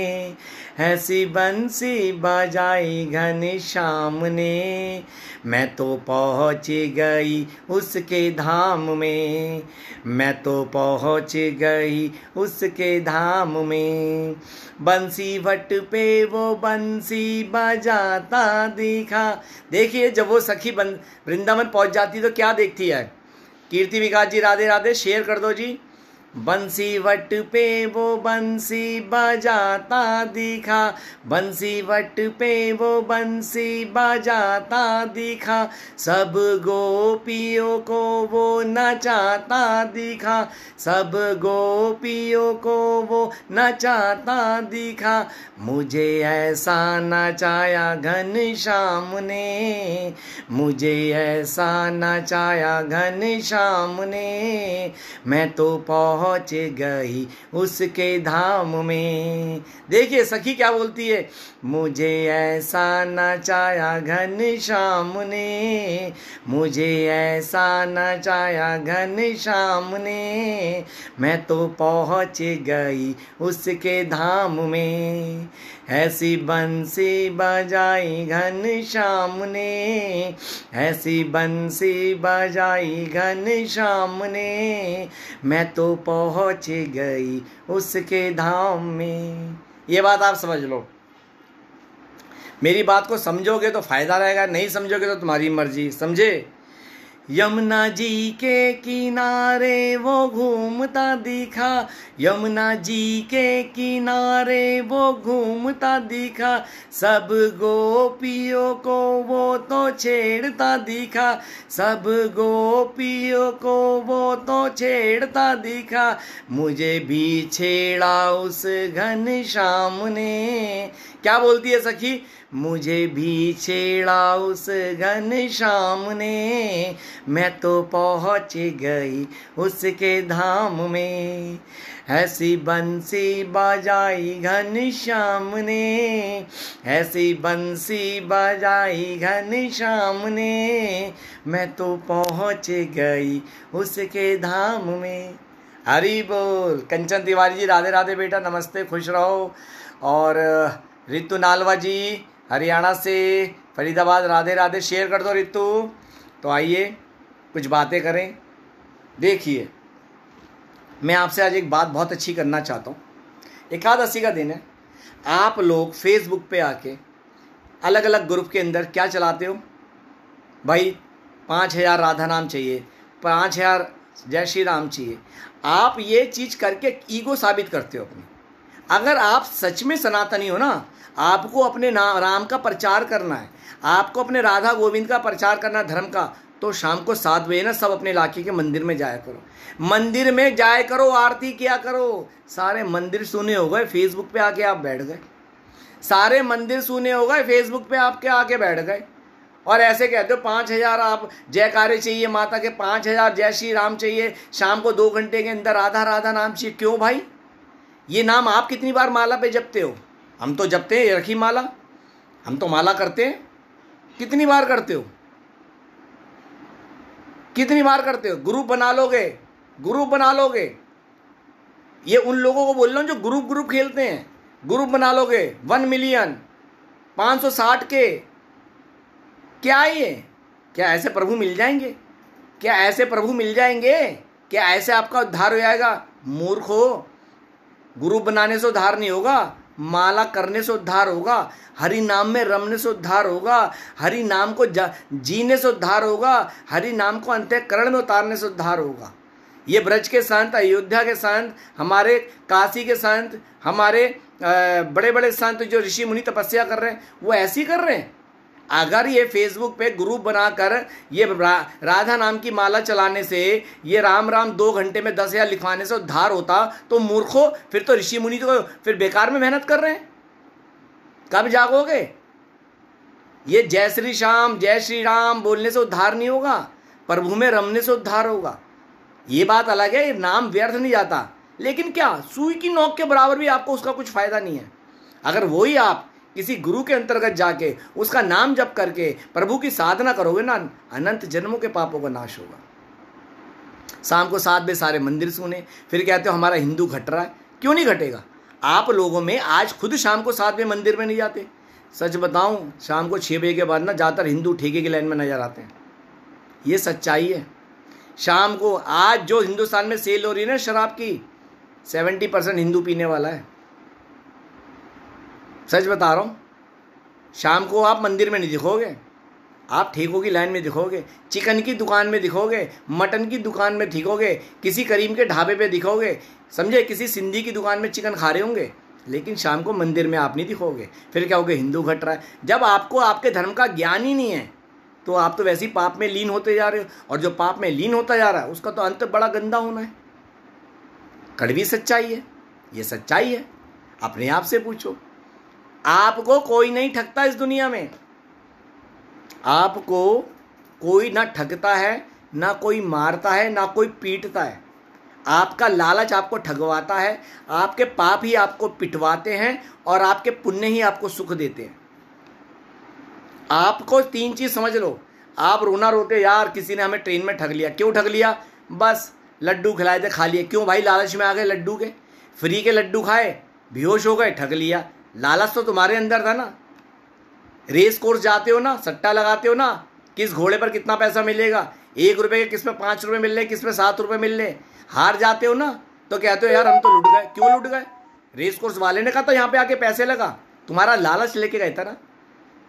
हैसी बंसी बजाई घन श्याम ने मैं तो पहुँच गई उसके धाम में। मैं तो पहुँच गई उसके धाम में। बंसी वट पे वो बंसी बजाता दिखा। देखिए, जब वो सखी बन वृंदावन पहुँच जाती तो क्या देखती है? कीर्ति विकास जी राधे राधे शेयर कर दो जी। बंसी वट पे वो बंसी बजाता दिखा। बंसी वट पे वो बंसी बजाता दिखा। सब गोपियों को वो नचाता दिखा। सब गोपियों को वो नचाता दिखा। मुझे ऐसा नचाया घन श्याम ने मुझे ऐसा नचाया घन श्याम ने मैं तो पौ पहुँच गई उसके धाम में। देखिए सखी क्या बोलती है? मुझे ऐसा नचाया घन श्याम ने मुझे ऐसा न चाया घन श्याम ने मैं तो पहुँच गई उसके धाम में। ऐसी बंसी बजाई घन श्याम ने ऐसी बंसी बजाई घन श्याम ने मैं तो पहुँच गई उसके धाम में। ये बात आप समझ लो। मेरी बात को समझोगे तो फ़ायदा रहेगा, नहीं समझोगे तो तुम्हारी मर्ज़ी, समझे? यमुना जी के किनारे वो घूमता दिखा। यमुना जी के किनारे वो घूमता दिखा। सब गोपियों को वो तो छेड़ता दिखा। सब गोपियों को वो तो छेड़ता दिखा। मुझे भी छेड़ा उस घन श्याम ने। क्या बोलती है सखी? मुझे भी छेड़ा उस घन श्याम ने मैं तो पहुँच गई उसके धाम में। ऐसी बंसी बजाई घन श्याम ने ऐसी बंसी बजाई घन श्याम ने मैं तो पहुँच गई उसके धाम में। हरी बोल। कंचन तिवारी जी, राधे राधे बेटा, नमस्ते, खुश रहो। और रितु नालवा जी, हरियाणा से, फरीदाबाद, राधे राधे, शेयर कर दो रितु। तो आइए, कुछ बातें करें। देखिए, मैं आपसे आज एक बात बहुत अच्छी करना चाहता हूँ। एकादशी का दिन है। आप लोग फेसबुक पे आके अलग अलग ग्रुप के अंदर क्या चलाते हो? भाई, पाँच हज़ार राधा नाम चाहिए, पाँच हज़ार जय श्री राम चाहिए। आप ये चीज़ करके ईगो साबित करते हो अपनी। अगर आप सच में सनातनी हो ना, आपको अपने नाम राम का प्रचार करना है। आपको अपने राधा गोविंद का प्रचार करना धर्म का तो शाम को सात बजे ना सब अपने इलाके के मंदिर में जाया करो। मंदिर में जाया करो, आरती किया करो। सारे मंदिर सुने हो गए फेसबुक पे आके आप बैठ गए। सारे मंदिर सुने हो गए फेसबुक पे आपके आके बैठ गए। और ऐसे कहते हो, पाँच हज़ार आप जयकारे चाहिए, माता के पाँच हज़ार जय श्री राम चाहिए, शाम को दो घंटे के अंदर राधा राधा नाम चाहिए। क्यों भाई? ये नाम आप कितनी बार माला पे जपते हो? हम तो जपते हैं रखी माला। हम तो माला करते हैं। कितनी बार करते हो? कितनी बार करते हो? ग्रुप बना लोगे, ग्रुप बना लोगे। ये उन लोगों को बोल रहा हूँ जो ग्रुप ग्रुप खेलते हैं। ग्रुप बना लोगे, वन मिलियन, पाँच सौ साठ के। क्या ये? क्या ऐसे प्रभु मिल जाएँगे? क्या ऐसे प्रभु मिल जाएँगे? क्या ऐसे आपका उद्धार हो जाएगा? मूर्ख हो। ग्रुप बनाने से उद्धार नहीं होगा, माला करने से उद्धार होगा, हरि नाम में रमने से उद्धार होगा, हरि नाम को जीने से उद्धार होगा, हरि नाम को अंत्यकरण में उतारने से उद्धार होगा। ये ब्रज के संत, अयोध्या के संत, हमारे काशी के संत, हमारे बड़े बड़े संत जो ऋषि मुनि तपस्या कर रहे हैं, वो ऐसे कर रहे हैं। अगर ये फेसबुक पे ग्रुप बनाकर ये रा, राधा नाम की माला चलाने से ये राम राम दो घंटे में दस हज़ार लिखवाने से उद्धार होता तो मूर्खो फिर तो ऋषि मुनि तो फिर बेकार में मेहनत कर रहे हैं। कब जागोगे? ये जय श्री श्याम जय श्री राम बोलने से उद्धार नहीं होगा प्रभु में रमने से उद्धार होगा। ये बात अलग है नाम व्यर्थ नहीं जाता। लेकिन क्या सुई की नोक के बराबर भी आपको उसका कुछ फ़ायदा नहीं है। अगर वही आप किसी गुरु के अंतर्गत जाके उसका नाम जप करके प्रभु की साधना करोगे ना, अनंत जन्मों के पापों का नाश होगा। शाम को सात बजे सारे मंदिर सुने, फिर कहते हो, हमारा हिंदू घट रहा है, क्यों नहीं घटेगा? आप लोगों में आज खुद शाम को सात बजे मंदिर में नहीं जाते। सच बताऊँ, शाम को छः बजे के बाद ना ज़्यादातर हिंदू ठेके की लाइन में नज़र आते हैं। ये सच्चाई है। शाम को आज जो हिंदुस्तान में सेल हो रही है ना, शराब की, सेवेंटी परसेंट हिंदू पीने वाला है। सच बता रहा हूँ, शाम को आप मंदिर में नहीं दिखोगे। आप ठेकों की लाइन में दिखोगे। चिकन की दुकान में दिखोगे, मटन की दुकान में दिखोगे, किसी करीम के ढाबे पे दिखोगे। समझे, किसी सिंधी की दुकान में चिकन खा रहे होंगे, लेकिन शाम को मंदिर में आप नहीं दिखोगे। फिर क्या होगे, हिंदू घट रहा है। जब आपको आपके धर्म का ज्ञान ही नहीं है तो आप तो वैसे ही पाप में लीन होते जा रहे हो, और जो पाप में लीन होता जा रहा है, उसका तो अंत बड़ा गंदा होना है। कड़वी सच्चाई है, ये सच्चाई है। अपने आप से पूछो। आपको कोई नहीं ठगता इस दुनिया में। आपको कोई ना ठगता है, ना कोई मारता है, ना कोई पीटता है। आपका लालच आपको ठगवाता है, आपके पाप ही आपको पिटवाते हैं और आपके पुण्य ही आपको सुख देते हैं। आपको तीन चीज़ समझ लो। आप रोना रोते, यार, किसी ने हमें ट्रेन में ठग लिया। क्यों ठग लिया? बस, लड्डू खिलाए थे, खा लिए। क्यों भाई, लालच में आ गए लड्डू के? फ्री के लड्डू खाए, बेहोश हो गए, ठग लिया। लालच तो तुम्हारे अंदर था ना। रेस कोर्स जाते हो ना, सट्टा लगाते हो ना, किस घोड़े पर कितना पैसा मिलेगा? एक रुपए के किसमें पाँच रुपए मिल रहे, किसमें सात रुपए मिल रहे? हार जाते हो ना तो कहते हो, यार, हम तो लुट गए। क्यों लुट गए? रेस कोर्स वाले ने कहा तो यहाँ पे आके पैसे लगा। तुम्हारा लालच लेके गए था ना।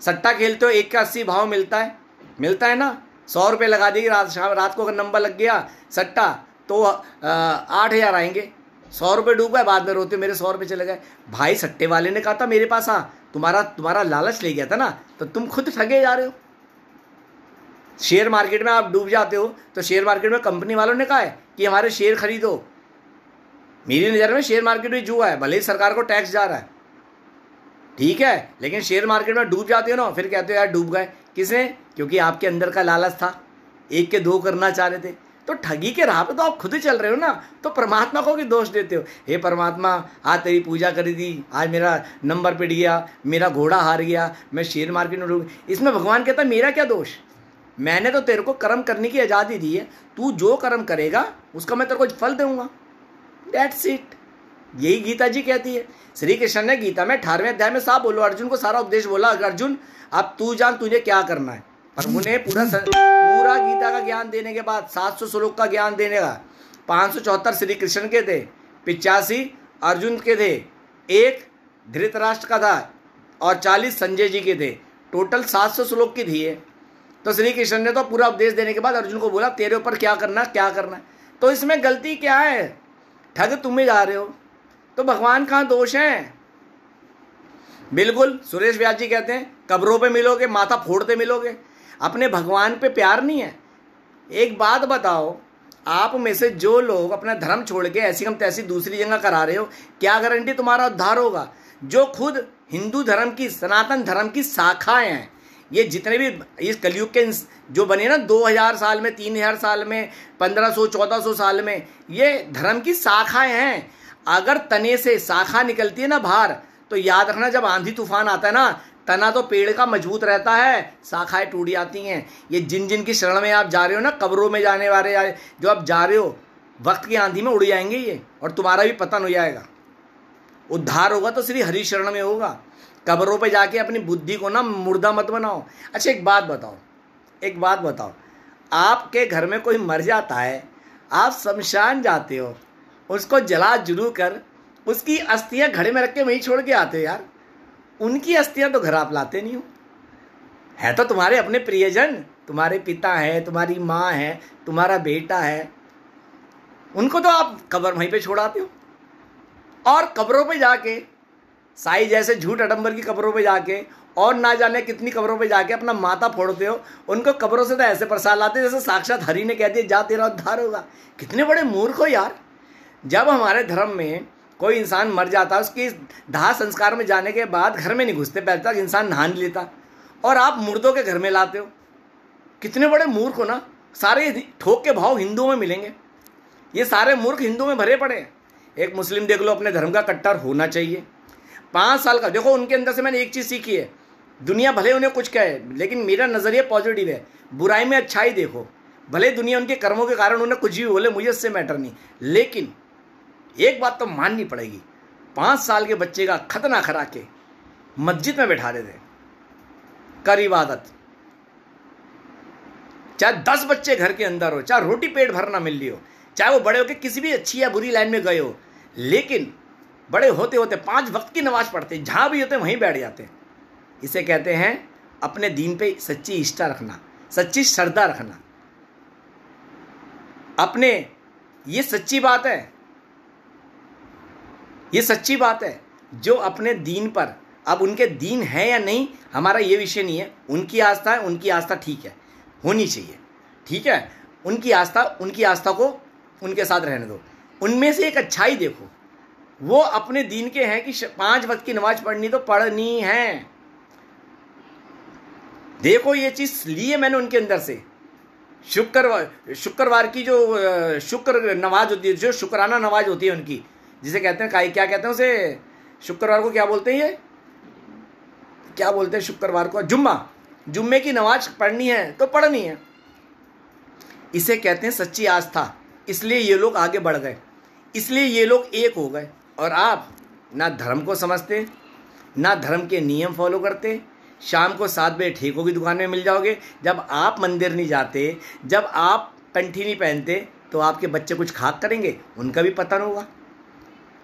सट्टा खेलते हो, एक का अस्सी भाव मिलता है। मिलता है ना? सौ रुपये लगा देगी रात शाम, रात को अगर नंबर लग गया सट्टा तो आठ हज़ार आएँगे। सौ रुपये डूब गए, बाद में रोते मेरे सौ रुपये चले गए। भाई, सट्टे वाले ने कहा था मेरे पास आ तुम्हारा तुम्हारा लालच ले गया था ना तो तुम खुद ठगे जा रहे हो। शेयर मार्केट में आप डूब जाते हो तो शेयर मार्केट में कंपनी वालों ने कहा है कि हमारे शेयर खरीदो। मेरी नज़र में शेयर मार्केट में जुआ है, भले ही सरकार को टैक्स जा रहा है। ठीक है, लेकिन शेयर मार्केट में डूब जाते हो ना, फिर कहते हो, यार, डूब गए। किसने? क्योंकि आपके अंदर का लालच था। एक के दो करना चाह रहे थे। तो ठगी के राह पे तो आप खुद ही चल रहे हो ना तो परमात्मा को भी दोष देते हो। हे परमात्मा, आज तेरी पूजा करी थी, आज मेरा नंबर पिट गया, मेरा घोड़ा हार गया, मैं शेयर मार्केट में डूब इसमें भगवान कहता मेरा क्या दोष? मैंने तो तेरे को कर्म करने की आज़ादी दी है, तू जो कर्म करेगा, उसका मैं तेरे को फल दूँगा। डेट्स इट यही गीता जी कहती है। श्री कृष्ण ने गीता में अठारहवें अध्याय में साफ़ बोलो, अर्जुन को सारा उपदेश बोला, अर्जुन, अब तू जान तुझे क्या करना है। और उन्हें पूरा पूरा गीता का ज्ञान देने के बाद सात सौ श्लोक का ज्ञान देने का। पाँच सौ चौहत्तर श्री कृष्ण के थे, पिचासी अर्जुन के थे, एक धृतराष्ट्र का था और चालीस संजय जी के थे। टोटल सात सौ श्लोक की थी ये। तो श्री कृष्ण ने तो पूरा उपदेश देने के बाद अर्जुन को बोला, तेरे ऊपर क्या करना क्या करना? तो इसमें गलती क्या है? ठग तुम्हें जा रहे हो। तो भगवान कहाँ दोष है? बिल्कुल, सुरेश व्यास जी कहते हैं, कब्रों पे मिलोगे माथा फोड़ते मिलोगे। अपने भगवान पे प्यार नहीं है। एक बात बताओ, आप में से जो लोग अपना धर्म छोड़ के ऐसी हम तैसी दूसरी जगह करा रहे हो, क्या गारंटी तुम्हारा उद्धार होगा? जो खुद हिंदू धर्म की, सनातन धर्म की शाखाएँ हैं, ये जितने भी इस कलयुग के जो बने ना 2000 साल में 3000 साल में 1500 1400 साल में, ये धर्म की शाखाएँ हैं। अगर तने से शाखा निकलती है ना बाहर तो याद रखना जब आंधी तूफ़ान आता है ना तना तो पेड़ का मज़बूत रहता है, शाखाएँ टूट जाती हैं। ये जिन जिन की शरण में आप जा रहे हो ना, कब्रों में जाने वाले, जो आप जा रहे हो, वक्त की आंधी में उड़ जाएँगे ये, और तुम्हारा भी पतन हो जाएगा। उद्धार होगा तो श्री हरि शरण में होगा। कब्रों पे जाके अपनी बुद्धि को ना मुर्दा मत बनाओ। अच्छा एक बात बताओ, एक बात बताओ। आपके घर में कोई मर जाता है, आप शमशान जाते हो, उसको जला जुलू कर, उसकी अस्थियाँ घड़े में रख के वहीं छोड़ के आते हो यार। उनकी अस्थियाँ तो घर आप लाते नहीं हो। है तो तुम्हारे अपने प्रियजन, तुम्हारे पिता है, तुम्हारी माँ है, तुम्हारा बेटा है। उनको तो आप कब्र वहीं पे छोड़ाते हो। और कब्रों पे जाके, साई जैसे झूठ अडम्बर की कब्रों पे जाके, और ना जाने कितनी कब्रों पे जाके अपना माता फोड़ते हो, उनको कब्रों से तो ऐसे प्रसाद लाते जैसे साक्षात हरि ने कह दिया, जा तेरा उद्धार होगा। कितने बड़े मूर्ख हो यार। जब हमारे धर्म में कोई इंसान मर जाता, उसकी दाह संस्कार में जाने के बाद घर में नहीं घुसते, पहले तक इंसान नहा लेता। और आप मुर्दों के घर में लाते हो। कितने बड़े मूर्ख हो ना? सारे ठोक के भाव हिंदुओं में मिलेंगे। ये सारे मूर्ख हिंदू में भरे पड़े हैं। एक मुस्लिम देख लो, अपने धर्म का कट्टर होना चाहिए। पाँच साल का, देखो उनके अंदर से मैंने एक चीज़ सीखी है। दुनिया भले उन्हें कुछ कहे, लेकिन मेरा नज़रिया पॉजिटिव है। बुराई में अच्छाई देखो। भले दुनिया उनके कर्मों के कारण उन्हें कुछ भी बोले, मुझे इससे मैटर नहीं। लेकिन एक बात तो माननी पड़ेगी। पाँच साल के बच्चे का खतना खरा के मस्जिद में बैठा देते। कर इबादत। चाहे दस बच्चे घर के अंदर हो, चाहे रोटी पेट भरना मिल रही हो चाहे वो बड़े होकर किसी भी अच्छी या बुरी लाइन में गए हो, लेकिन बड़े होते होते पाँच वक्त की नमाज़ पढ़ते, जहाँ भी होते वहीं बैठ जाते। इसे कहते हैं अपने दीन पे सच्ची इष्टा रखना, सच्ची श्रद्धा रखना। अपने, ये सच्ची बात है ये सच्ची बात है, जो अपने दीन पर, अब उनके दीन है या नहीं, हमारा ये विषय नहीं है। उनकी आस्था है, उनकी आस्था ठीक है, होनी चाहिए। ठीक है? उनकी आस्था उनकी आस्था को उनके साथ रहने दो। उनमें से एक अच्छाई देखो। वो अपने दीन के हैं कि पाँच वक्त की नमाज़ पढ़नी तो पढ़नी है। देखो ये चीज़ ली है मैंने उनके अंदर से। शुक्रवार शुक्रवार की जो शुक्र नमाज़ होती है, जो शुक्राना नमाज़ होती है उनकी जिसे कहते हैं काई, क्या कहते हैं उसे? शुक्रवार को क्या बोलते हैं ये? क्या बोलते हैं शुक्रवार को? जुम्मा। जुम्मे की नमाज़ पढ़नी है तो पढ़नी है। इसे कहते हैं सच्ची आस्था इसलिए ये लोग आगे बढ़ गए। इसलिए ये लोग एक हो गए। और आप ना धर्म को समझते, ना धर्म के नियम फॉलो करते, शाम को सात बजे ठेकों की दुकान में मिल जाओगे। जब आप मंदिर नहीं जाते, जब आप कंठी नहीं पहनते तो आपके बच्चे कुछ खाक करेंगे? उनका भी पतन होगा।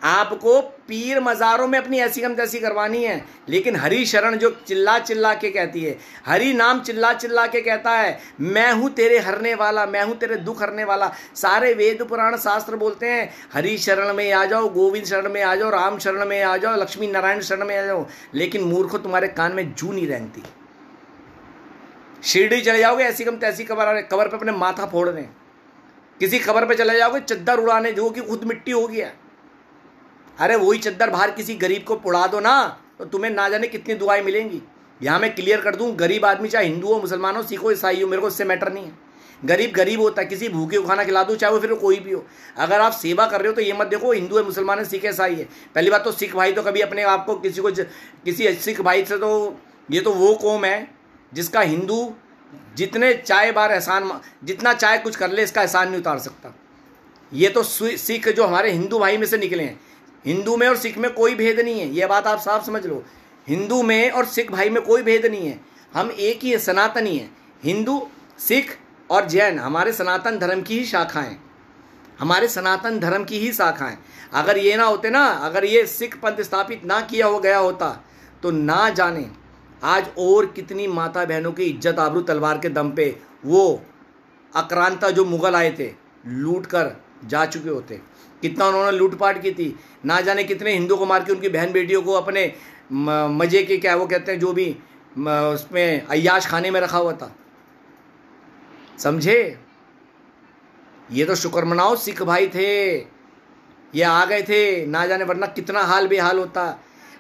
आपको पीर मज़ारों में अपनी ऐसी कम तैसी करवानी है। लेकिन हरी शरण जो चिल्ला चिल्ला के कहती है, हरी नाम चिल्ला चिल्ला के कहता है, मैं हूँ तेरे हरने वाला, मैं हूँ तेरे दुख हरने वाला। सारे वेद पुराण शास्त्र बोलते हैं, हरी शरण में आ जाओ, गोविंद शरण में आ जाओ, राम शरण में आ जाओ, लक्ष्मी नारायण शरण में आ जाओ। लेकिन मूर्ख तुम्हारे कान में जू नहीं रहती। शिरडी चले जाओगे, ऐसी कम तैसी कबर कबर पर अपने माथा फोड़ रहे किसी खबर पे चले जाओगे, चद्दर उड़ाने, जो कि खुद मिट्टी हो गया। अरे वही चद्दर बाहर किसी गरीब को पुड़ा दो ना तो तुम्हें ना जाने कितनी दुआएँ मिलेंगी। यहाँ मैं क्लियर कर दूँ, गरीब आदमी चाहे हिंदू हो, मुसलमान हो सिख हो, ईसाई हो, मेरे को इससे मैटर नहीं है। गरीब गरीब होता है, किसी भूखे को खाना खिला दो, चाहे वो फिर कोई भी हो। अगर आप सेवा कर रहे हो तो ये मत देखो, हिंदू है, मुसलमान है, सिख है, ईसाई है। पहली बात तो सिख भाई तो कभी अपने आप को किसी को किसी सिख भाई से तो ये तो वो कौम है, जिसका हिंदू जितने चाय बार एहसान जितना चाहे कुछ कर ले, इसका एहसान नहीं उतार सकता। ये तो सिख जो हमारे हिंदू भाई में से निकले हैं हिंदू में और सिख में कोई भेद नहीं है। यह बात आप साफ़ समझ लो। हिंदू में और सिख भाई में कोई भेद नहीं है। हम एक ही है, सनातनी है हिंदू, सिख और जैन हमारे सनातन धर्म की ही शाखाएँ हमारे सनातन धर्म की ही शाखाएँ अगर ये ना होते ना, अगर ये सिख पंथ स्थापित ना किया हो, गया होता तो ना जाने आज और कितनी माता बहनों की इज़्ज़त आबरू तलवार के दम पे वो अक्रांता जो मुगल आए थे, लूट कर जा चुके होते। कितना उन्होंने लूटपाट की थी। ना जाने कितने हिंदू को मार के उनकी बहन बेटियों को अपने मज़े के क्या वो कहते हैं, जो भी उसमें अयाश खाने में रखा हुआ था। समझे? ये तो शुक्र मनाओ सिख भाई थे। ये आ गए थे, ना जाने वरना कितना हाल बेहाल होता।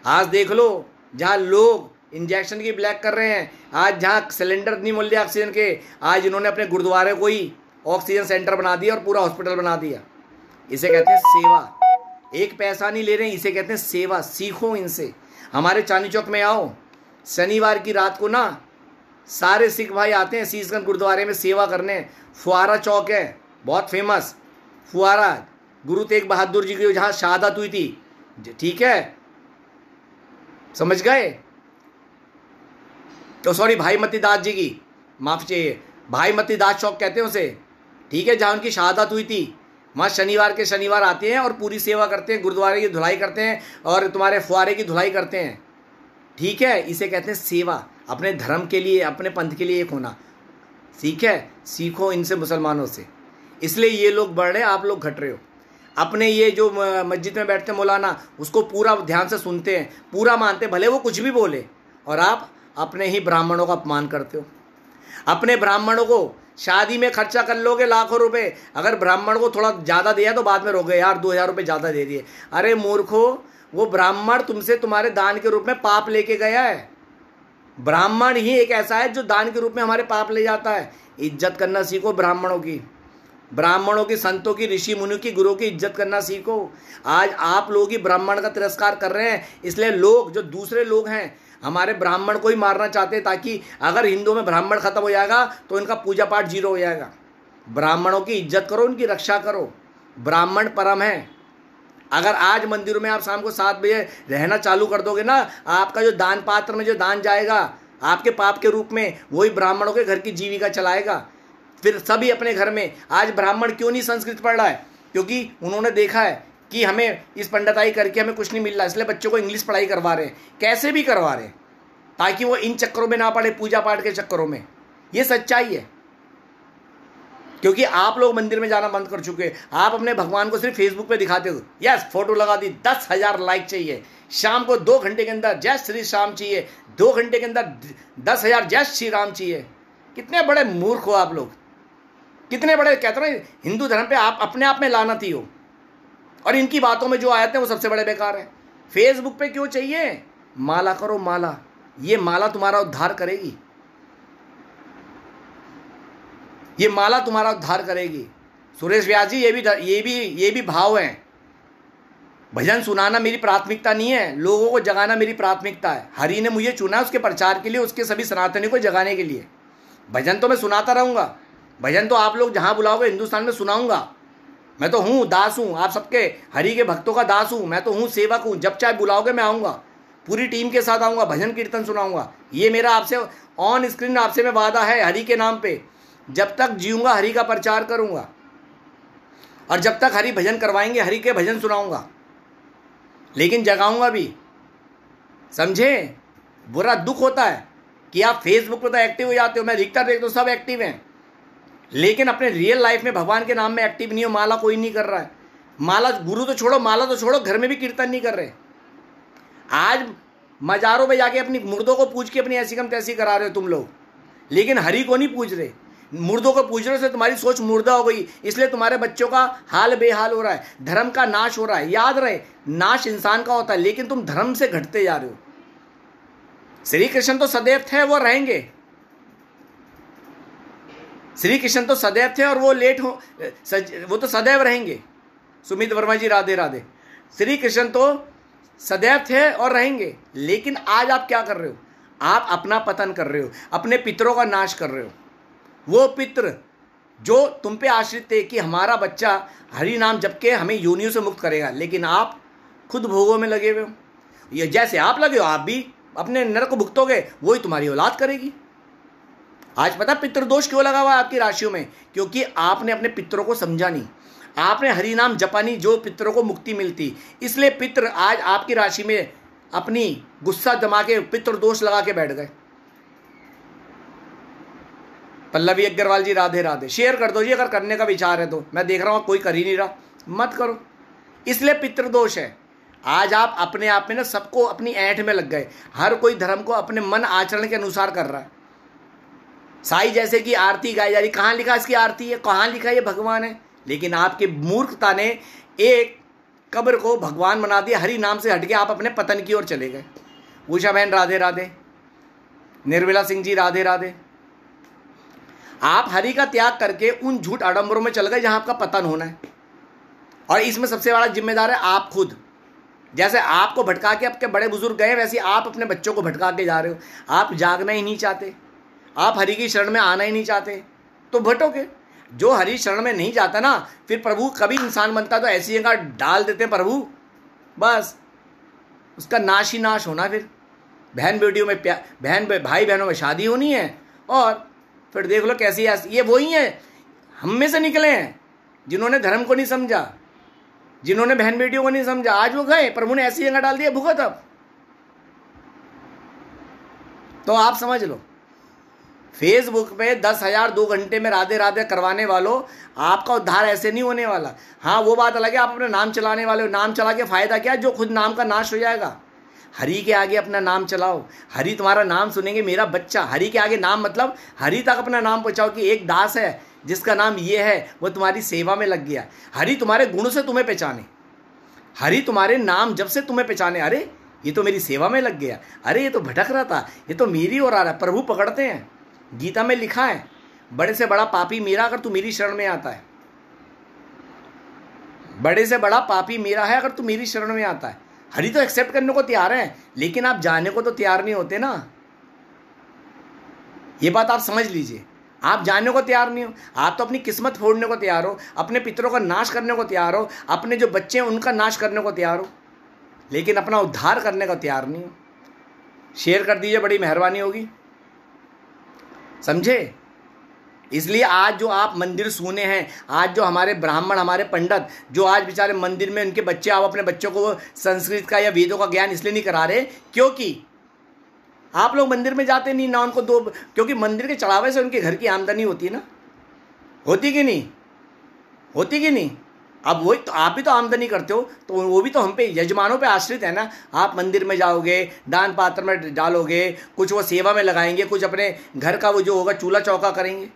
आज देख लो, जहाँ लोग इंजेक्शन की ब्लैक कर रहे हैं, आज जहाँ सिलेंडर नहीं मूल्य ऑक्सीजन के, आज इन्होंने अपने गुरुद्वारे को ही ऑक्सीजन सेंटर बना दिया और पूरा हॉस्पिटल बना दिया। इसे कहते हैं सेवा। एक पैसा नहीं ले रहे हैं इसे कहते हैं सेवा। सीखो इनसे। हमारे चांदी चौक में आओ। शनिवार की रात को ना, सारे सिख भाई आते हैं शीशगंज गुरुद्वारे में सेवा करने। फुआरा चौक है, बहुत फ़ेमस फुआरा, गुरु तेग बहादुर जी की जहाँ शहादत हुई थी। ठीक है? समझ गए? तो सॉरी भाई मती दास जी की। माफ़ चाहिए। भाई मती दास चौक कहते हैं उसे। ठीक है, जहाँ उनकी शहादत हुई थी। वहाँ शनिवार के शनिवार आते हैं और पूरी सेवा करते हैं, गुरुद्वारे की धुलाई करते हैं और तुम्हारे फुआरे की धुलाई करते हैं। ठीक है? इसे कहते हैं सेवा। अपने धर्म के लिए, अपने पंथ के लिए एक होना। ठीक है? सीखो इनसे मुसलमानों से। इसलिए ये लोग बढ़ रहे आप लोग घट रहे हो। अपने ये जो मस्जिद में बैठते मौलाना, उसको पूरा ध्यान से सुनते हैं, पूरा मानते भले वो कुछ भी बोले। और आप अपने ही ब्राह्मणों का अपमान करते हो। अपने ब्राह्मणों को शादी में खर्चा कर लोगे लाखों रुपए। अगर ब्राह्मण को थोड़ा ज़्यादा दिया तो बाद में रोगे, यार, दो हज़ार रुपये ज़्यादा दे दिए। अरे मूर्खो, वो ब्राह्मण तुमसे तुम्हारे दान के रूप में पाप लेके गया है। ब्राह्मण ही एक ऐसा है जो दान के रूप में हमारे पाप ले जाता है। इज़्ज़त करना सीखो ब्राह्मणों की। ब्राह्मणों की संतों की, ऋषि मुनि की गुरु की इज़्ज़त करना सीखो। आज आप लोग ही ब्राह्मण का तिरस्कार कर रहे हैं, इसलिए लोग, जो दूसरे लोग हैं हमारे ब्राह्मण को ही मारना चाहते हैं ताकि अगर हिंदुओं में ब्राह्मण खत्म हो जाएगा तो इनका पूजा पाठ ज़ीरो हो जाएगा। ब्राह्मणों की इज़्ज़त करो उनकी रक्षा करो। ब्राह्मण परम है। अगर आज मंदिरों में आप शाम को सात बजे रहना चालू कर दोगे ना, आपका जो दान पात्र में जो दान जाएगा, आपके पाप के रूप में, वही ब्राह्मणों के घर की जीविका चलाएगा। फिर सभी अपने घर में, आज ब्राह्मण क्यों नहीं संस्कृत पढ़ रहा है? क्योंकि उन्होंने देखा है कि हमें इस पंडिताई करके हमें कुछ नहीं मिल रहा, इसलिए बच्चों को इंग्लिश पढ़ाई करवा रहे हैं। कैसे भी करवा रहे हैं, ताकि वो इन चक्करों में ना पड़े पूजा पाठ के चक्करों में। ये सच्चाई है। क्योंकि आप लोग मंदिर में जाना बंद कर चुके हैं। आप अपने भगवान को सिर्फ़ फेसबुक पे दिखाते हो। यस फ़ोटो लगा दी, दस हज़ार लाइक चाहिए। शाम को दो घंटे के अंदर जय श्री श्याम चाहिए। दो घंटे के अंदर दस हज़ार जय श्री राम चाहिए। कितने बड़े मूर्ख हो आप लोग। कितने बड़े, कहते हैं हिंदू धर्म पे आप अपने आप में लानती हो। और इनकी बातों में जो आयते हैं वो सबसे बड़े बेकार है। फेसबुक पे क्यों चाहिए? माला करो माला। ये माला तुम्हारा उद्धार करेगी। ये माला तुम्हारा उद्धार करेगी। सुरेश व्यास जी, ये भी ये भी ये भी भाव है। भजन सुनाना मेरी प्राथमिकता नहीं है। लोगों को जगाना मेरी प्राथमिकता है। हरि ने मुझे चुना उसके प्रचार के लिए, उसके सभी सनातनी को जगाने के लिए। भजन तो मैं सुनाता रहूँगा। भजन तो आप लोग जहाँ बुलाओगे, हिंदुस्तान में सुनाऊँगा। मैं तो हूँ, दास हूँ, आप सबके, हरि के भक्तों का दास हूँ, मैं तो हूँ सेवक हूँ, जब चाहे बुलाओगे मैं आऊँगा, पूरी टीम के साथ आऊँगा, भजन कीर्तन सुनाऊँगा, ये मेरा आपसे ऑन स्क्रीन आपसे मैं वादा है, हरि के नाम पे, जब तक जीऊँगा, हरि का प्रचार करूँगा, और जब तक हरि भजन करवाएँगे, हरि के भजन सुनाऊँगा, लेकिन जगाऊँगा भी, समझे? बुरा दुख होता है, कि आप फेसबुक पर तो एक्टिव हो जाते हो, मैं दिखता देखता हूँ, सब एक्टिव हैं। लेकिन अपने रियल लाइफ में भगवान के नाम में एक्टिव नहीं हो, माला कोई नहीं कर रहा है। माला गुरु तो छोड़ो, माला तो छोड़ो, घर में भी कीर्तन नहीं कर रहे। आज मजारों में जाके अपनी मुर्दों को पूछ के अपनी ऐसी कम तैसी करा रहे हो तुम लोग। लेकिन हरि को नहीं पूछ रहे। मुर्दों को पूछ रहे से तुम्हारी सोच मुर्दा हो गई। इसलिए तुम्हारे बच्चों का हाल बेहाल हो रहा है, धर्म का नाश हो रहा है। याद रहे, नाश इंसान का होता है, लेकिन तुम धर्म से घटते जा रहे हो। श्री कृष्ण तो सदैव थे, वो रहेंगे। श्री कृष्ण तो सदैव थे और वो लेट हो सज, वो तो सदैव रहेंगे। सुमित वर्मा जी राधे राधे। श्री कृष्ण तो सदैव थे और रहेंगे। लेकिन आज आप क्या कर रहे हो? आप अपना पतन कर रहे हो अपने पितरों का नाश कर रहे हो। वो पित्र जो तुम पे आश्रित थे कि हमारा बच्चा हरि नाम जप के हमें योनियों से मुक्त करेगा लेकिन आप खुद भोगों में लगे हुए हो। ये जैसे आप लगे हो आप भी अपने नरक भुगतोगे वही तुम्हारी औलाद करेगी। आज पता पितृदोष क्यों लगा हुआ है आपकी राशियों में? क्योंकि आपने अपने पितरों को समझा नहीं। आपने हरि नाम जपानी जो पितरों को मुक्ति मिलती। इसलिए पित्र आज आपकी राशि में अपनी गुस्सा जमा के पितृ दोष लगा के बैठ गए। पल्लवी अग्रवाल जी, राधे राधे। शेयर कर दो जी, अगर करने का विचार है तो। मैं देख रहा हूँ, कोई कर ही नहीं रहा। मत करो। इसलिए पितृदोष है। आज आप अपने आप में ना सबको अपनी ऐठ में लग गए। हर कोई धर्म को अपने मन आचरण के अनुसार कर रहा है। साई जैसे कि आरती गाई जा रही, कहाँ लिखा इसकी आरती है? कहाँ लिखा ये भगवान है? लेकिन आपके मूर्खता ने एक कब्र को भगवान बना दिया, हरि नाम से हटके आप अपने पतन की ओर चले गए। उषा बहन, राधे राधे। निर्मला सिंह जी, राधे राधे। आप हरि का त्याग करके उन झूठ आडंबरों में चल गए जहाँ आपका पतन होना है। और इसमें सबसे बड़ा जिम्मेदार है आप खुद। जैसे आपको भटका के आपके बड़े बुज़ुर्ग गए, वैसे आप अपने बच्चों को भटका के जा रहे हो। आप जागना ही नहीं चाहते। आप हरि की शरण में आना ही नहीं चाहते तो भटोगे। जो हरि शरण में नहीं जाता ना, फिर प्रभु कभी इंसान बनता तो ऐसी जगह डाल देते प्रभु। बस, उसका नाश ही नाश होना फिर। बहन बेटियों में बहन भाई बहनों में शादी होनी है, और फिर देख लो कैसी ये वही है हम में से निकले हैं, जिन्होंने धर्म को नहीं समझा, जिन्होंने बहन बेटियों को नहीं समझा। आज वो गए, प्रभु ने ऐसी जगह डाल दिया भुगत अब तो आप समझ लो फेसबुक पे दस हज़ार दो घंटे में राधे राधे करवाने वालों, आपका उद्धार ऐसे नहीं होने वाला। हाँ वो बात अलग है, आप अपने नाम चलाने वाले हो। नाम चला के फ़ायदा क्या जो खुद नाम का नाश हो जाएगा। हरि के आगे अपना नाम चलाओ। हरि तुम्हारा नाम सुनेंगे, मेरा बच्चा। हरि के आगे नाम मतलब हरि तक अपना नाम पहुंचाओ कि एक दास है, जिसका नाम ये है, वो तुम्हारी सेवा में लग गया। हरि तुम्हारे गुण से तुम्हें पहचाने। हरि तुम्हारे नाम जब से तुम्हें पहचाने, अरे, ये तो मेरी सेवा में लग गया। अरे, ये तो भटक रहा था। ये तो मेरी ओर आ रहा है। प्रभु पकड़ते हैं। गीता में लिखा है, बड़े से बड़ा पापी मेरा अगर तू मेरी शरण में आता है। बड़े से बड़ा पापी मेरा है अगर तू मेरी शरण में आता है। हरि तो एक्सेप्ट करने को तैयार है, लेकिन आप जाने को तो तैयार नहीं होते ना। ये बात आप समझ लीजिए। आप जानने को तैयार नहीं हो, आप तो अपनी किस्मत फोड़ने को तैयार हो, अपने पितरों का नाश करने को तैयार हो, अपने जो बच्चे हैं उनका नाश करने को तैयार हो, लेकिन अपना उद्धार करने का तैयार नहीं हो। शेयर कर दीजिए, बड़ी मेहरबानी होगी। समझे? इसलिए आज जो आप मंदिर सुने हैं, आज जो हमारे ब्राह्मण, हमारे पंडित, जो आज बेचारे मंदिर में उनके बच्चे, आप अपने बच्चों को संस्कृत का या वेदों का ज्ञान इसलिए नहीं करा रहे, क्योंकि आप लोग मंदिर में जाते नहीं, ना उनको दो, क्योंकि मंदिर के चढ़ावे से उनके घर की आमदनी होती है ना? होती कि नहीं? होती कि नहीं? अब वही तो आप भी तो आमदनी करते हो तो वो भी तो हम पे यजमानों पे आश्रित है ना। आप मंदिर में जाओगे, दान पात्र में डालोगे, कुछ वो सेवा में लगाएँगे, कुछ अपने घर का वो जो होगा, चूल्हा चौका करेंगे।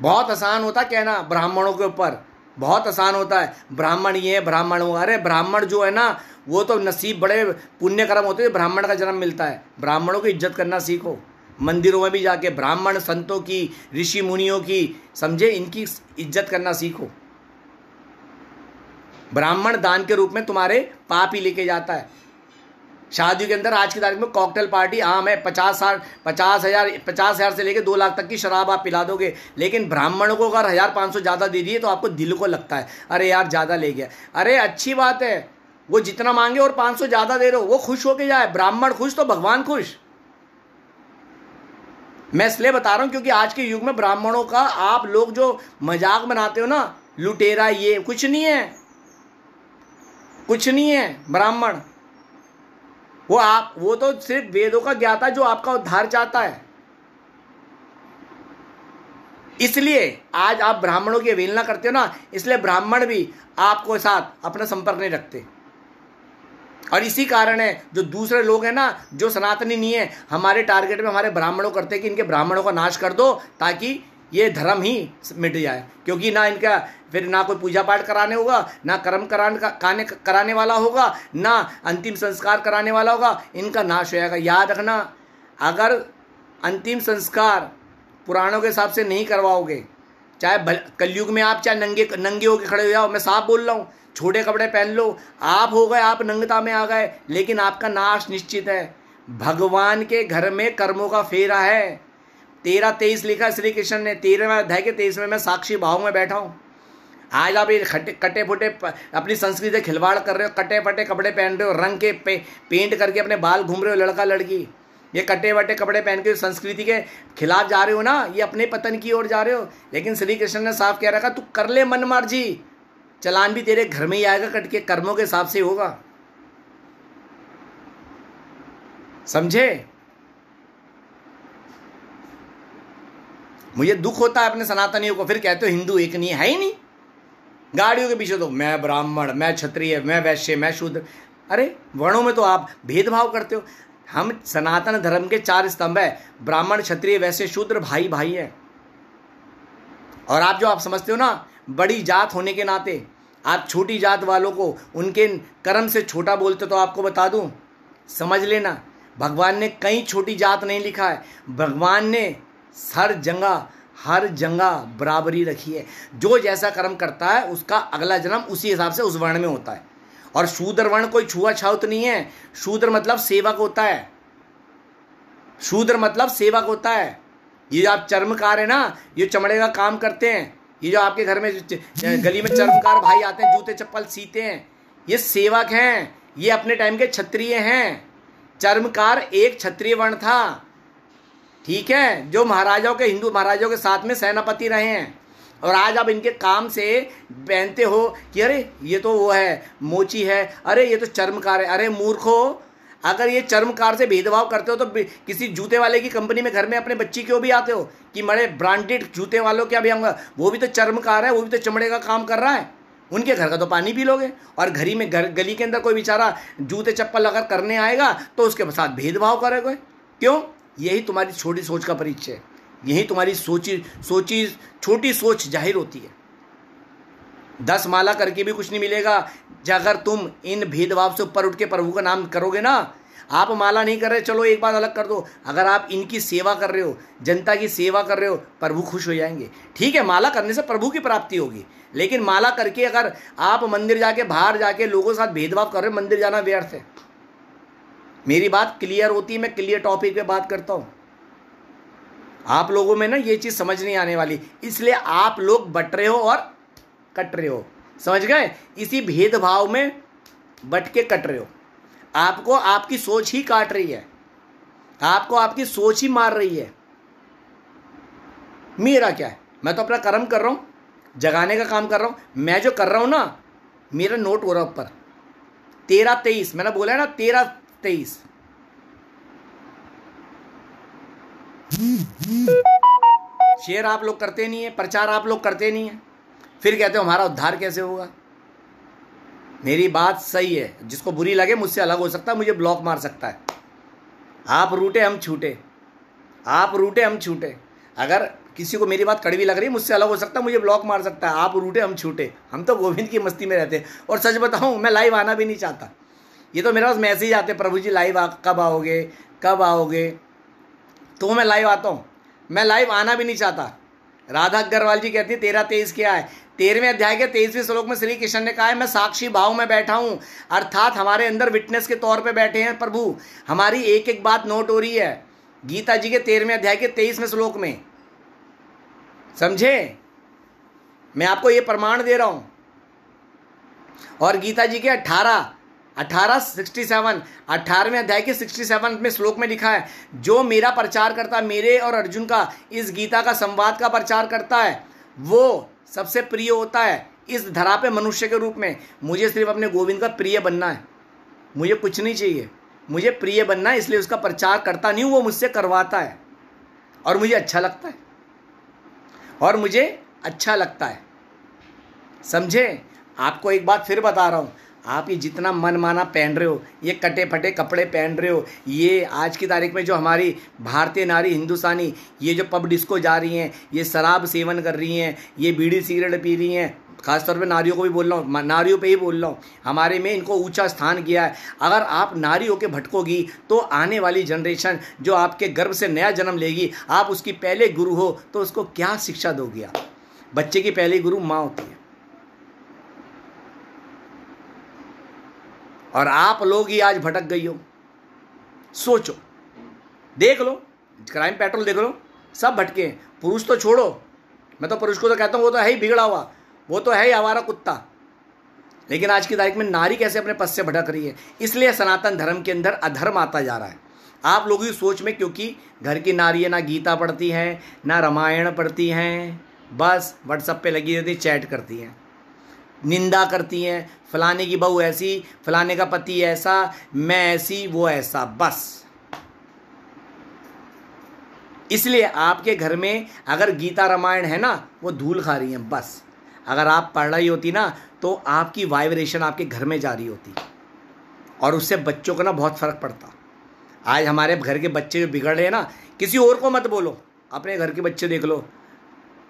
बहुत आसान होता कहना ब्राह्मणों के ऊपर। बहुत आसान होता है। ब्राह्मण ये, ब्राह्मण वो, अरे ब्राह्मण जो है ना, वो तो नसीब बड़े पुण्य कर्म होते हैं ब्राह्मण का जन्म मिलता है। ब्राह्मणों की इज़्ज़त करना सीखो। मंदिरों में भी जाके ब्राह्मण संतों की, ऋषि मुनियों की, समझे, इनकी इज़्ज़त करना सीखो। ब्राह्मण दान के रूप में तुम्हारे पाप ही लेके जाता है। शादियों के अंदर आज की तारीख में कॉकटेल पार्टी आम है। पचास साल, पचास हज़ार पचास हज़ार से लेकर दो लाख तक की शराब आप पिला दोगे। लेकिन ब्राह्मणों को अगर हज़ार पाँच सौ ज़्यादा दे दिए तो आपको दिल को लगता है, अरे यार ज़्यादा ले गया। अरे अच्छी बात है, वो जितना मांगे और पाँच सौ ज़्यादा दे रहे हो, वो खुश होके जाए। ब्राह्मण खुश तो भगवान खुश। मैं इसलिए बता रहा हूँ क्योंकि आज के युग में ब्राह्मणों का आप लोग जो मज़ाक बनाते हो ना, लुटेरा ये, कुछ नहीं है। कुछ नहीं है, ब्राह्मण। वो आप, वो तो सिर्फ़ वेदों का ज्ञाता जो आपका उद्धार चाहता है। इसलिए आज आप ब्राह्मणों की अवेलना करते हो ना, इसलिए ब्राह्मण भी आपको साथ अपना संपर्क नहीं रखते। और इसी कारण है, जो दूसरे लोग हैं ना, जो सनातनी नहीं है, हमारे टारगेट में हमारे ब्राह्मणों करते हैं कि इनके ब्राह्मणों का नाश कर दो, ताकि ये धर्म ही मिट जाए। क्योंकि ना इनका फिर ना कोई पूजा पाठ कराने होगा, ना कर्म कराने काने कराने वाला होगा, ना अंतिम संस्कार कराने वाला होगा, इनका नाश हो जाएगा। याद रखना, अगर अंतिम संस्कार पुराणों के हिसाब से नहीं करवाओगे, चाहे कलयुग में आप, चाहे नंगे नंगे होके खड़े हो जाओ, मैं साफ़ बोल रहा हूँ, छोटे कपड़े पहन लो, आप हो गए, आप नंगता में आ गए, लेकिन आपका नाश निश्चित है। भगवान के घर में कर्मों का फेरा है। तेरह तेईस लिखा श्री कृष्ण ने। तेरहवें अध्याय के तेईस में मैं साक्षी भाव में बैठा हूँ। आज आप ये खटे कटे फुटे अपनी संस्कृति से खिलवाड़ कर रहे हो कटे फटे कपड़े पहन रहे हो रंग के पे, पेंट करके अपने बाल घूम रहे हो लड़का लड़की। ये कटे वटे कपड़े पहन के संस्कृति के खिलाफ जा रहे हो ना ये अपने पतन की ओर जा रहे हो। लेकिन श्री कृष्ण ने साफ़ कह रखा तू कर ले मन मर्ज़ी चलान भी तेरे घर में ही आएगा कट के कर्मों के हिसाब से होगा। समझे? मुझे दुख होता है अपने सनातनियों को, फिर कहते हो, हिंदू एक नहीं, है ही नहीं। गाड़ियों के पीछे तो मैं ब्राह्मण, मैं क्षत्रिय, मैं वैश्य, मैं शूद्र। अरे, वर्णों में तो आप भेदभाव करते हो। हम सनातन धर्म के चार स्तंभ है। ब्राह्मण, क्षत्रिय, वैश्य, शूद्र भाई भाई है। और आप जो आप समझते हो ना, बड़ी जात होने के नाते, आप छोटी जात वालों को, उनके कर्म से छोटा बोलते तो आपको बता दूँ, समझ लेना। भगवान ने कहीं छोटी जात नहीं लिखा है। भगवान ने हर जगह हर जगह बराबरी रखी है। जो जैसा कर्म करता है, उसका अगला जन्म उसी हिसाब से उस वर्ण में होता है। और शूद्र वर्ण कोई छुआ छाउत नहीं है। शूद्र मतलब सेवक होता है। शूद्र मतलब सेवक होता है। ये जो आप चर्मकार है ना, ये चमड़े का काम करते हैं। ये जो आपके घर में गली में चर्मकार भाई आते हैं, जूते चप्पल सीते हैं, ये सेवक हैं। ये अपने टाइम के क्षत्रिय हैं। चर्मकार एक क्षत्रिय वर्ण था। ठीक है? जो महाराजाओं के हिंदू, महाराजाओं के साथ में सेनापति रहे हैं। और आज आप इनके काम से पहनते हो कि अरे, ये तो वो है, मोची है, अरे, ये तो चर्मकार है, अरे, मूर्खो। अगर ये चर्मकार से भेदभाव करते हो तो किसी जूते वाले की कंपनी में घर में अपने बच्ची क्यों भी आते हो? कि बड़े ब्रांडेड जूते वालों क्या भी आऊँगा। वो भी तो चर्मकार है, वो भी तो चमड़े का काम कर रहा है। उनके घर का तो पानी पी लोगे। और घरी में घर, गली के अंदर कोई बेचारा जूते चप्पल अगर करने आएगा तो उसके साथ भेदभाव करेगा। क्यों? यही तुम्हारी छोटी सोच का परिचय है। यही तुम्हारी सोची सोची, छोटी सोच ज़ाहिर होती है। दस माला करके भी कुछ नहीं मिलेगा। अगर तुम इन भेदभाव से ऊपर उठ के प्रभु का नाम करोगे ना, आप माला नहीं कर रहे, चलो एक बात अलग कर दो। अगर आप इनकी सेवा कर रहे हो, जनता की सेवा कर रहे हो, प्रभु खुश हो जाएँगे। ठीक है, माला करने से प्रभु की प्राप्ति होगी। लेकिन माला करके अगर आप मंदिर जाके, बाहर जाके लोगों के साथ भेदभाव कर रहे हो, मंदिर जाना व्यर्थ है। मेरी बात क्लियर होती है, मैं क्लियर टॉपिक पे बात करता हूँ। आप लोगों में ना ये चीज़ समझ नहीं आने वाली। इसलिए आप लोग बट रहे हो और कट रहे हो। समझ गए? इसी भेदभाव में बट के कट रहे हो। आपको आपकी सोच ही काट रही है। आपको आपकी सोच ही मार रही है। मेरा क्या है? मैं तो अपना कर्म कर रहा हूँ, जगाने का काम कर रहा हूँ। मैं जो कर रहा हूँ ना, मेरा नोट हो रहा ऊपर। तेरह तेईस, मैंने बोला है ना तेरह तेईस। शेयर आप लोग करते नहीं है, प्रचार आप लोग करते नहीं है। फिर कहते हो, हमारा उद्धार कैसे होगा? मेरी बात सही है। जिसको बुरी लगे, मुझसे अलग हो सकता है, मुझे ब्लॉक मार सकता है। आप रूटे हम छूटे। आप रूटे हम छूटे। अगर किसी को मेरी बात कड़वी लग रही है, मुझसे अलग हो सकता है, मुझे ब्लॉक मार सकता है। आप रूटे हम छूटे। हम तो गोविंद की मस्ती में रहते हैं। और सच बताऊँ, मैं लाइव आना भी नहीं चाहता। ये तो मेरे पास मैसेज आते प्रभु जी लाइव आ, कब आओगे? कब आओगे? तो मैं लाइव आता हूँ। मैं लाइव आना भी नहीं चाहता। राधा अग्रवाल जी कहती है तेरह तेईस क्या है? तेरहवें अध्याय के तेईसवें श्लोक में श्री कृष्ण ने कहा है, मैं साक्षी भाव में बैठा हूँ। अर्थात हमारे अंदर विटनेस के तौर पे बैठे हैं, प्रभु। हमारी एक एक बात नोट हो रही है। गीता जी के तेरहवें अध्याय के तेईसवें श्लोक में। समझे? मैं आपको ये प्रमाण दे रहा हूँ। और गीता जी के अट्ठारह 1867 अठारहवें अध्याय के 67 में श्लोक में लिखा है, जो मेरा प्रचार करता है, मेरे और अर्जुन का, इस गीता का संवाद का प्रचार करता है, वो सबसे प्रिय होता है इस धरा पे मनुष्य के रूप में। मुझे सिर्फ़ अपने गोविंद का प्रिय बनना है। मुझे कुछ नहीं चाहिए। मुझे प्रिय बनना है, इसलिए उसका प्रचार करता नहीं वो मुझसे करवाता है। और मुझे अच्छा लगता है। और मुझे अच्छा लगता है। समझे? आपको एक बात फिर बता रहा हूँ। आप ये जितना मनमाना पहन रहे हो, ये कटे फटे कपड़े पहन रहे हो, ये आज की तारीख में जो हमारी भारतीय नारी हिंदुस्तानी, ये जो पब डिस्को जा रही हैं, ये शराब सेवन कर रही हैं, ये बीड़ी सिगरेट पी रही हैं, खासतौर पे नारियों को भी बोल रहा हूँ नारियों पे ही बोल रहा हूँ, हमारे में इनको ऊँचा स्थान किया है। अगर आप नारी होकर भटकोगी तो आने वाली जनरेशन जो आपके गर्भ से नया जन्म लेगी, आप उसकी पहले गुरु हो तो उसको क्या शिक्षा दोगी आप? बच्चे की पहली गुरु माँ होती है। और आप लोग ही आज भटक गई हो। सोचो। देख लो। क्राइम पेट्रोल देख लो। सब भटके हैं। पुरुष तो छोड़ो। मैं तो पुरुष को तो कहता हूँ, वो तो है ही बिगड़ा हुआ। वो तो है ही हमारा कुत्ता। लेकिन आज की तारीख में नारी कैसे अपने पद से भटक रही है? इसलिए सनातन धर्म के अंदर अधर्म आता जा रहा है। आप लोगों की सोच में, क्योंकि घर की नारियाँ ना गीता पढ़ती हैं, ना रामायण पढ़ती हैं, बस व्हाट्सअप पे लगी रहती, चैट करती हैं। निंदा करती हैं, फलाने की बहू ऐसी, फलाने का पति ऐसा, मैं ऐसी, वो ऐसा, बस। इसलिए आपके घर में अगर गीता रामायण है ना, वो धूल खा रही है, बस। अगर आप पढ़ रही होती ना तो आपकी वाइब्रेशन आपके घर में जा रही होती। और उससे बच्चों को ना बहुत फ़र्क पड़ता। आज हमारे घर के बच्चे जो बिगड़ रहे हैं ना, किसी और को मत बोलो। अपने घर के बच्चे देख लो।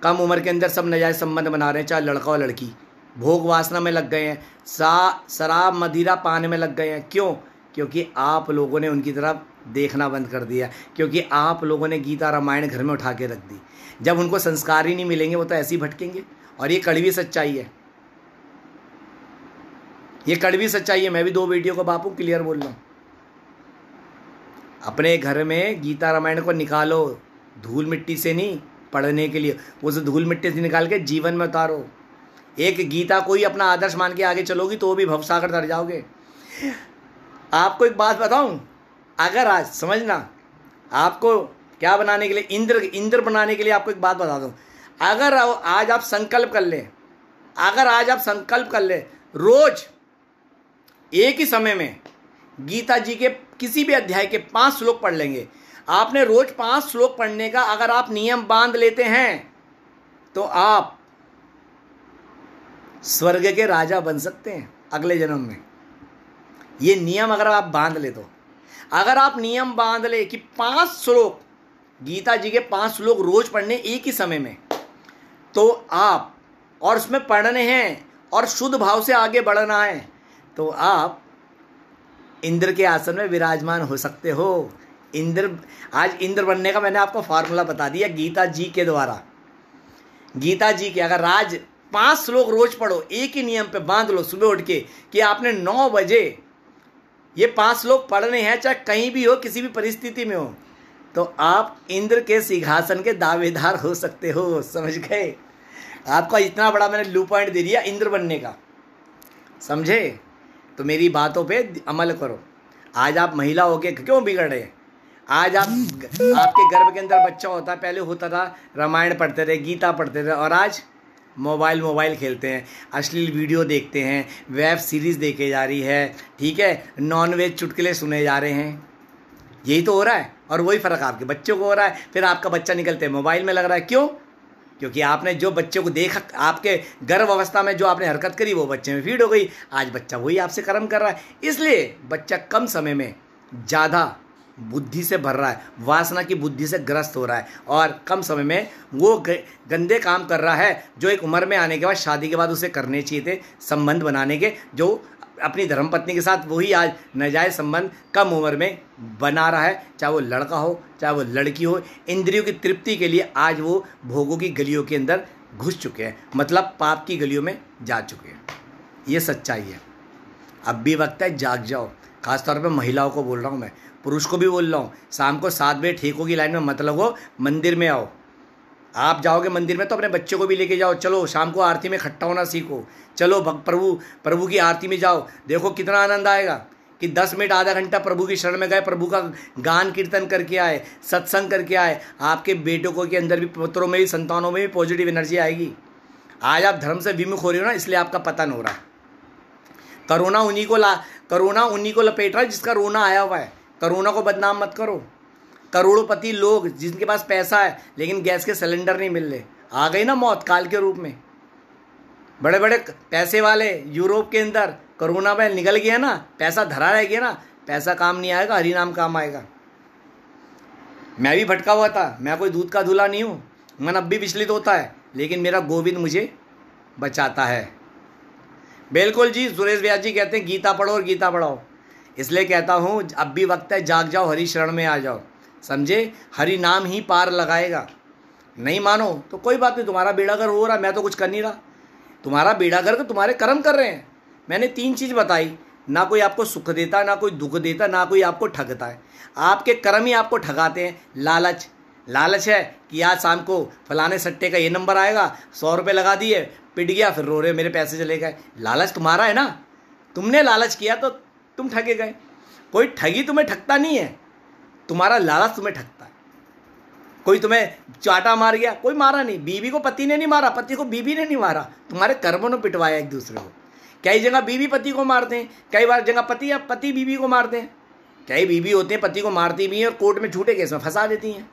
कम उम्र के अंदर सब नजायज संबंध बना रहे हैं, चाहे लड़का और लड़की। भोग वासना में लग गए हैं, सा, शराब, मदिरा पाने में लग गए हैं। क्यों? क्योंकि आप लोगों ने उनकी तरफ़ देखना बंद कर दिया। क्योंकि आप लोगों ने गीता रामायण घर में उठा के रख दी। जब उनको संस्कार ही नहीं मिलेंगे, वो तो ऐसे ही भटकेंगे। और ये कड़वी सच्चाई है। ये कड़वी सच्चाई है। मैं भी दो बेटियों को बापू क्लियर बोल रहा हूँ। अपने घर में गीता रामायण को निकालो। धूल मिट्टी से नहीं, पढ़ने के लिए। उसे धूल मिट्टी से निकाल के जीवन में उतारो। एक गीता को ही अपना आदर्श मान के आगे चलोगी तो वो भी भवसागर तर जाओगे। आपको एक बात बताऊँ, अगर आज, समझना, आपको क्या बनाने के लिए, इंद्र इंद्र बनाने के लिए आपको एक बात बता दूँ। अगर आज आप संकल्प कर लें, अगर आज आप संकल्प कर ले, रोज एक ही समय में गीता जी के किसी भी अध्याय के पाँच श्लोक पढ़ लेंगे। आपने रोज पाँच श्लोक पढ़ने का अगर आप नियम बाँध लेते हैं तो आप स्वर्ग के राजा बन सकते हैं अगले जन्म में। ये नियम अगर आप बाँध ले तो। अगर आप नियम बाँध ले कि पाँच श्लोक, गीता जी के पाँच श्लोक रोज पढ़ने एक ही समय में तो आप, और उसमें पढ़ने हैं, और शुद्ध भाव से आगे बढ़ना है तो आप इंद्र के आसन में विराजमान हो सकते हो। इंद्र, आज इंद्र बनने का मैंने आपको फार्मूला बता दिया गीता जी के द्वारा। गीता जी के, अगर आज पाँच श्लोक रोज पढ़ो, एक ही नियम पे बाँध लो सुबह उठ के कि आपने नौ बजे, ये पाँच श्लोक पढ़ने हैं, चाहे कहीं भी हो, किसी भी परिस्थिति में हो तो आप इंद्र के सिंहासन के दावेदार हो सकते हो, समझ गए? आपका इतना बड़ा मैंने लू पॉइंट दे दिया इंद्र बनने का। समझे? तो मेरी बातों पे अमल करो। आज आप महिला हो के क्यों बिगड़ रहे? आज आप आपके गर्भ के अंदर बच्चा होता, पहले होता था, रामायण पढ़ते थे, गीता पढ़ते थे, और आज मोबाइल मोबाइल खेलते हैं, अश्लील वीडियो देखते हैं, वेब सीरीज़ देखे जा रही है, ठीक है नॉन वेज चुटकुले सुने जा रहे हैं। यही तो हो रहा है, और वही फ़र्क आपके बच्चों को हो रहा है, फिर आपका बच्चा निकलते हैं, मोबाइल में लग रहा है, क्यों? क्योंकि आपने जो बच्चे को देखा, आपके गर्भ अवस्था में जो आपने हरकत करी, वो बच्चे में फ़ीड हो गई, आज बच्चा वही आपसे कर्म कर रहा है, इसलिए बच्चा कम समय में ज़्यादा बुद्धि से भर रहा है, वासना की बुद्धि से ग्रस्त हो रहा है। और कम समय में वो गंदे काम कर रहा है, जो एक उम्र में आने के बाद, शादी के बाद उसे करने चाहिए थे, संबंध बनाने के, जो अपनी धर्मपत्नी के साथ वही आज नजायज संबंध कम उम्र में बना रहा है, चाहे वो लड़का हो, चाहे वो लड़की हो, इंद्रियों की तृप्ति के लिए आज वो भोगों की गलियों के अंदर घुस चुके हैं मतलब पाप की गलियों में जा चुके हैं। ये सच्चाई है। अब भी वक्त है, जाग जाओ। खासतौर पर महिलाओं को बोल रहा हूँ मैं। पुरुष को भी बोल रहा हूँ, शाम को सात बजे ठेकों की लाइन में मत लगो मंदिर में आओ। आप जाओगे मंदिर में तो अपने बच्चे को भी लेके जाओ, चलो शाम को आरती में इकट्ठा होना सीखो। चलो प्रभु प्रभु की आरती में जाओ। देखो कितना आनंद आएगा कि दस मिनट आधा घंटा प्रभु की शरण में गए, प्रभु का गान कीर्तन करके आए, सत्संग करके आए। आपके बेटों को के अंदर भी, पुत्रों में भी, संतानों में भी पॉजिटिव एनर्जी आएगी। आज आप धर्म से विमुख हो रहे हो ना, इसलिए आपका पतन हो रहा। है करोना उन्हीं को ला करोना उन्हीं को लपेट रहा है जिसका रोना आया हुआ है। करोना को बदनाम मत करो। करोड़पति लोग जिनके पास पैसा है, लेकिन गैस के सिलेंडर नहीं मिल रहे। आ गई ना मौत काल के रूप में। बड़े बड़े पैसे वाले यूरोप के अंदर कोरोना में निकल गया ना, पैसा धरा रह गया ना, पैसा काम नहीं आएगा हरी नाम काम आएगा। मैं भी भटका हुआ था, मैं कोई दूध का दूल्हा नहीं हूँ। मन अब भी विचलित होता है, लेकिन मेरा गोविंद मुझे बचाता है। बिल्कुल जी, सुरेश व्यास जी कहते हैं, गीता पढ़ो और गीता पढ़ाओ। इसलिए कहता हूँ, अब भी वक्त है, जाग जाओ, हरी शरण में आ जाओ। समझे? हरि नाम ही पार लगाएगा। नहीं मानो तो कोई बात नहीं, तुम्हारा बेड़ा घर हो रहा, मैं तो कुछ कर नहीं रहा। तुम्हारा बेड़ा घर तुम्हारे कर्म कर रहे हैं। मैंने तीन चीज़ बताई, ना कोई आपको सुख देता, ना कोई दुख देता, ना कोई आपको ठगता है। आपके कर्म ही आपको ठगाते हैं। लालच। लालच है कि आज शाम को फलाने सट्टे का ये नंबर आएगा, सौ रुपये लगा दिए, पिट गया, फिर रो रहे, मेरे पैसे चले गए। लालच तुम्हारा है ना? तुमने लालच किया तो तुम ठगे गए। कोई ठगी तुम्हें ठगता नहीं है, तुम्हारा लालच तुम्हें ठगता है। कोई तुम्हें चाटा मार गया, कोई मारा नहीं। बीवी को पति ने नहीं मारा, पति को बीवी ने नहीं मारा। तुम्हारे कर्मों ने पिटवाया एक दूसरे को। कई जगह बीवी पति को मारते हैं कई बार जगह पति या पति बीवी को मारते हैं कई बीवी होते हैं, पति को मारती भी हैं और कोर्ट में झूठे केस में फंसा देती हैं?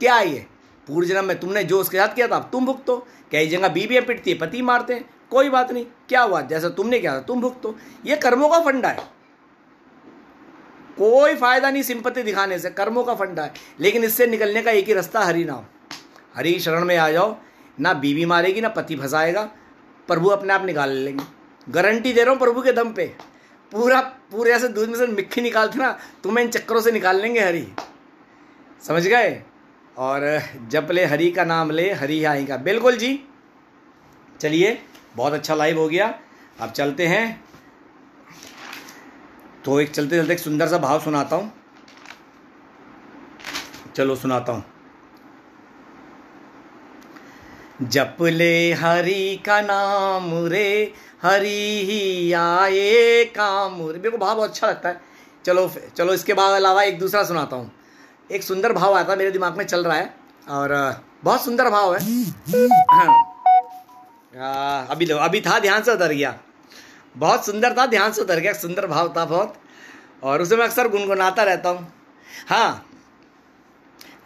क्या ये? पूर्व जन्म में तुमने जो उसके साथ किया था, अब तुम भुगतो। कई जगह बीवियाँ पिटती है, पति मारते हैं? कोई बात नहीं, क्या हुआ? जैसा तुमने किया था, तुम भुगतो। ये कर्मों का फंडा है। कोई फ़ायदा नहीं सिंपत्ति दिखाने से, कर्मों का फंडा है। लेकिन इससे निकलने का एक ही रास्ता हरि नाम। हरि शरण में आ जाओ, ना बीवी मारेगी, ना पति फंसाएगा, प्रभु अपने आप निकाल लेंगे। गारंटी दे रहा हूँ प्रभु के दम पे। पूरा, पूरे ऐसे दूध में से मिट्टी निकालते ना, तुम्हें इन चक्करों से निकाल लेंगे हरि। समझ गए? और जब ले, हरी का नाम ले, हरि आएगा। बिल्कुल जी। चलिए, बहुत अच्छा लाइव हो गया। अब चलते हैं। तो एक चलते चलते एक सुंदर सा भाव सुनाता हूँ। चलो सुनाता हूँ। जप ले हरि का नाम रे हरि ही आए काम रे। मेरे को भाव बहुत अच्छा लगता है। चलो चलो इसके बाद अलावा एक दूसरा सुनाता हूँ। एक सुंदर भाव आता मेरे दिमाग में चल रहा है। और बहुत सुंदर भाव है। आ, अभी अभी था ध्यान से उतर गया। बहुत सुंदर था, ध्यान से उतर गया, सुंदर भाव था बहुत। और उसे मैं अक्सर गुनगुनाता रहता हूँ। हाँ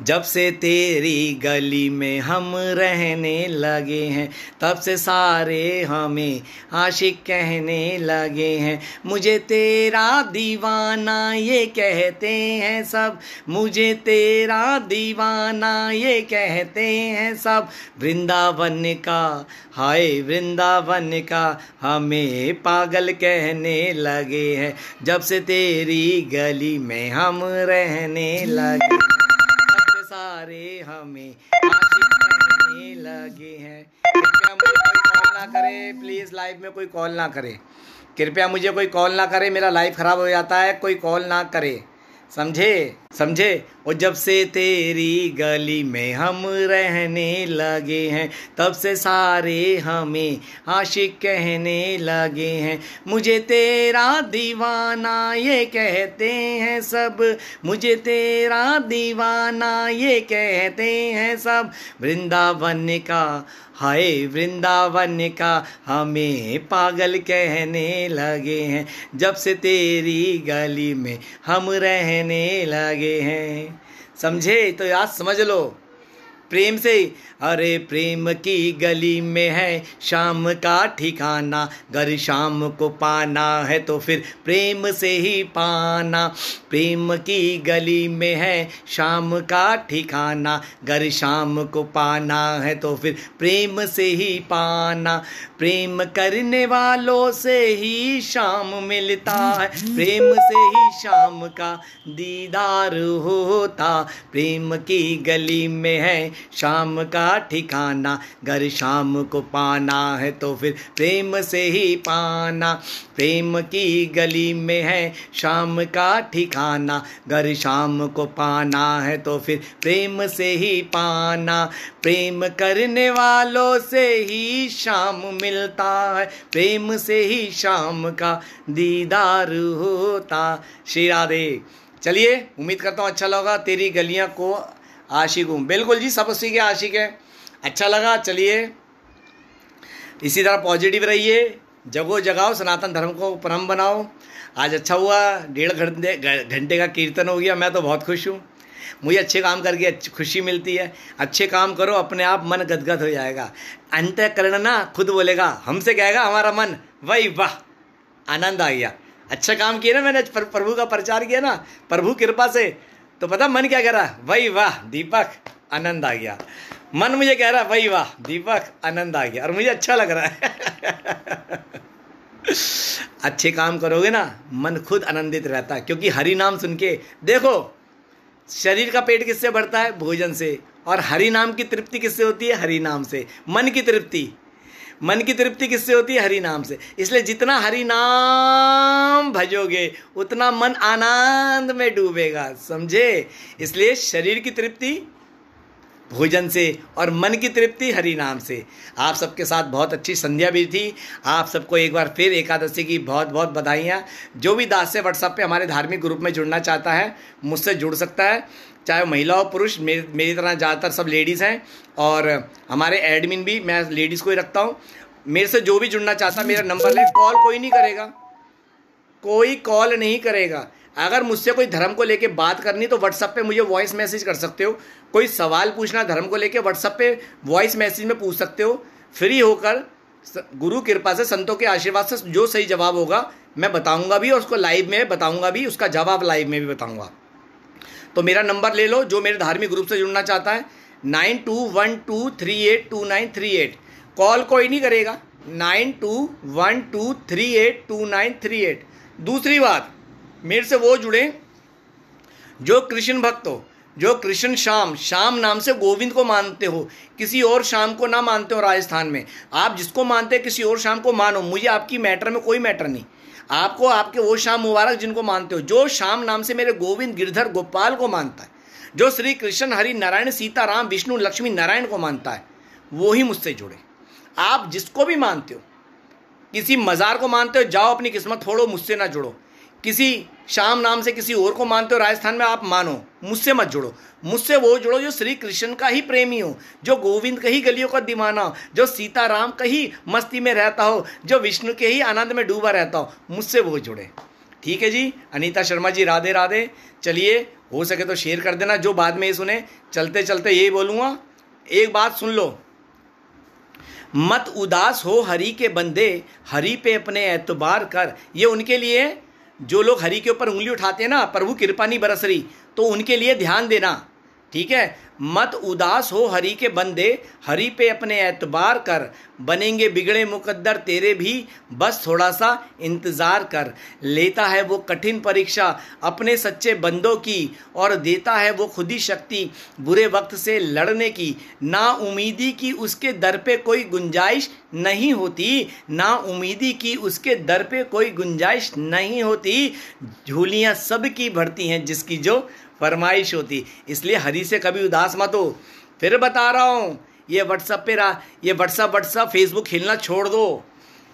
जब से तेरी गली में हम रहने लगे हैं, तब से सारे हमें आशिक कहने लगे हैं। मुझे तेरा दीवाना ये कहते हैं सब, मुझे तेरा दीवाना ये कहते हैं सब। वृंदावन का, हाय वृंदावन का हमें पागल कहने लगे हैं, जब से तेरी गली में हम रहने लगे। सारे हमें आशिक लगे हैं। कृपया मुझे कोई कॉल ना करे प्लीज़ लाइव में कोई कॉल ना करे। कृपया मुझे कोई कॉल ना करे, मेरा लाइफ ख़राब हो जाता है, कोई कॉल ना करे। समझे? समझे? और जब से तेरी गली में हम रहने लगे हैं, तब से सारे हमें आशिक कहने लगे हैं। मुझे तेरा दीवाना ये कहते हैं सब, मुझे तेरा दीवाना ये कहते हैं सब। वृंदावन का हाय वृंदावन का, हमें पागल कहने लगे हैं। जब से तेरी गली में हम रहने लगे हैं। समझे? तो याद समझ लो। प्रेम से अरे प्रेम की गली में है शाम का ठिकाना, घर शाम को पाना है तो फिर प्रेम से ही पाना। प्रेम की गली में है शाम का ठिकाना, घर शाम को पाना है तो फिर प्रेम से ही पाना। प्रेम करने वालों से ही शाम मिलता है, प्रेम से ही शाम का दीदार होता। प्रेम की गली में है शाम का ठिकाना, घर शाम को पाना है तो फिर प्रेम से ही पाना। प्रेम की गली में है शाम का ठिकाना, घर शाम को पाना है तो फिर प्रेम से ही पाना। प्रेम करने वालों से ही शाम मिलता है, प्रेम से ही शाम का दीदार होता। श्री राधे, चलिए, उम्मीद करता हूँ अच्छा लगा तेरी गलियाँ को आशिक हूँ। बिल्कुल जी, सब उसी के आशिक है। अच्छा लगा, चलिए। इसी तरह पॉजिटिव रहिए। जगो जगाओ, सनातन धर्म को परम बनाओ। आज अच्छा हुआ, डेढ़ घंटे घंटे का कीर्तन हो गया। मैं तो बहुत खुश हूँ। मुझे अच्छे काम करके खुशी मिलती है। अच्छे काम करो, अपने आप मन गदगद हो जाएगा। अंत करण ना खुद बोलेगा, हमसे कहेगा, हमारा मन वही वाह, आनंद आ गया। अच्छा काम किया ना मैंने प्रभु का प्रचार किया ना। प्रभु कृपा से तो पता मन क्या कह रहा है? वही वाह, दीपक, आनंद आ गया। मन मुझे कह रहा है, वही वाह, दीपक, आनंद आ गया। और मुझे अच्छा लग रहा है। अच्छे काम करोगे ना, मन खुद आनंदित रहता है, क्योंकि हरि नाम सुन के, देखो, शरीर का पेट किससे बढ़ता है? भोजन से। और हरि नाम की तृप्ति किससे होती है? हरि नाम से। मन की तृप्ति। मन की तृप्ति किससे होती है? हरि नाम से। इसलिए जितना हरि नाम भजोगे, उतना मन आनंद में डूबेगा, समझे? इसलिए शरीर की तृप्ति भोजन से और मन की तृप्ति हरि नाम से। आप सबके साथ बहुत अच्छी संध्या भी थी। आप सबको एक बार फिर एकादशी की बहुत बहुत बधाइयाँ। जो भी दास से व्हाट्सएप पे हमारे धार्मिक ग्रुप में जुड़ना चाहता है, मुझसे जुड़ सकता है। चाहे महिला हो पुरुष मेरी मेरी तरह ज़्यादातर सब लेडीज़ हैं। और हमारे एडमिन भी, मैं लेडीज़ को ही रखता हूँ। मेरे से जो भी जुड़ना चाहता, मेरा नंबर ले कॉल कोई नहीं करेगा। कोई कॉल नहीं करेगा। अगर मुझसे कोई धर्म को लेके बात करनी तो व्हाट्सअप पे मुझे वॉइस मैसेज कर सकते हो। कोई सवाल पूछना धर्म को लेके व्हाट्सअप पे वॉइस मैसेज में पूछ सकते हो। फ्री होकर गुरु कृपा से, संतों के आशीर्वाद से, जो सही जवाब होगा, मैं बताऊँगा भी, और उसको लाइव में बताऊँगा भी, उसका जवाब लाइव में भी बताऊँगा। तो मेरा नंबर ले लो, जो मेरे धार्मिक ग्रुप से जुड़ना चाहता है, nine two one two three eight two nine three eight. Call कोई नहीं करेगा, nine two one two three eight two nine three eight. दूसरी बात, मेरे से वो जुड़े, जो कृष्ण भक्त हो, जो कृष्ण श्याम श्याम नाम से गोविंद को मानते हो, किसी और शाम को ना मानते हो राजस्थान में। आप जिसको मानते हैं, किसी और शाम को मानो, मुझे आपकी मैटर में कोई मैटर नहीं। आपको आपके वो शाम मुबारक जिनको मानते हो, जो शाम नाम से मेरे गोविंद गिरधर गोपाल को मानता है, जो श्री कृष्ण हरि नारायण सीता राम विष्णु लक्ष्मी नारायण को मानता है, वो ही मुझसे जुड़े। आप जिसको भी मानते हो, किसी मज़ार को मानते हो, जाओ अपनी किस्मत थोड़ो मुझसे ना जुड़ो। किसी शाम नाम से किसी और को मानते हो, राजस्थान में आप मानो। मुझसे मत जुड़ो। मुझसे वो जुड़ो जो श्री कृष्ण का ही प्रेमी हो, जो गोविंद का ही गलियों का दीवाना हो, जो सीताराम का ही मस्ती में रहता हो, जो विष्णु के ही आनंद में डूबा रहता हो। मुझसे वो जुड़े। ठीक है जी? अनीता शर्मा जी, राधे राधे। चलिए, हो सके तो शेयर कर देना, जो बाद में ये सुने। चलते चलते यही बोलूँगा। एक बात सुन लो। मत उदास हो हरि के बंदे, हरि पे अपने एतबार कर। ये उनके लिए जो लोग हरि के ऊपर उंगली उठाते हैं ना, प्रभु कृपा नहीं बरस रही तो उनके लिए ध्यान देना। ठीक है? मत उदास हो हरि के बंदे। हरि पे अपने एतबार कर। बनेंगे बिगड़े मुकद्दर तेरे भी। बस थोड़ा सा इंतज़ार कर। लेता है वो कठिन परीक्षा अपने सच्चे बंदों की और देता है वो खुद शक्ति बुरे वक्त से लड़ने की। ना उम्मीदी की उसके दर पे कोई गुंजाइश नहीं होती। ना उम्मीदी की उसके दर पे कोई गुंजाइश नहीं होती। झूलियाँ सब की भरती हैं जिसकी जो फरमाइश होती। इसलिए हरी से कभी उदास मत हो। फिर बता रहा हूँ, ये व्हाट्सअप पे रहा ये व्हाट्सअप व्हाट्सअप फेसबुक खेलना छोड़ दो।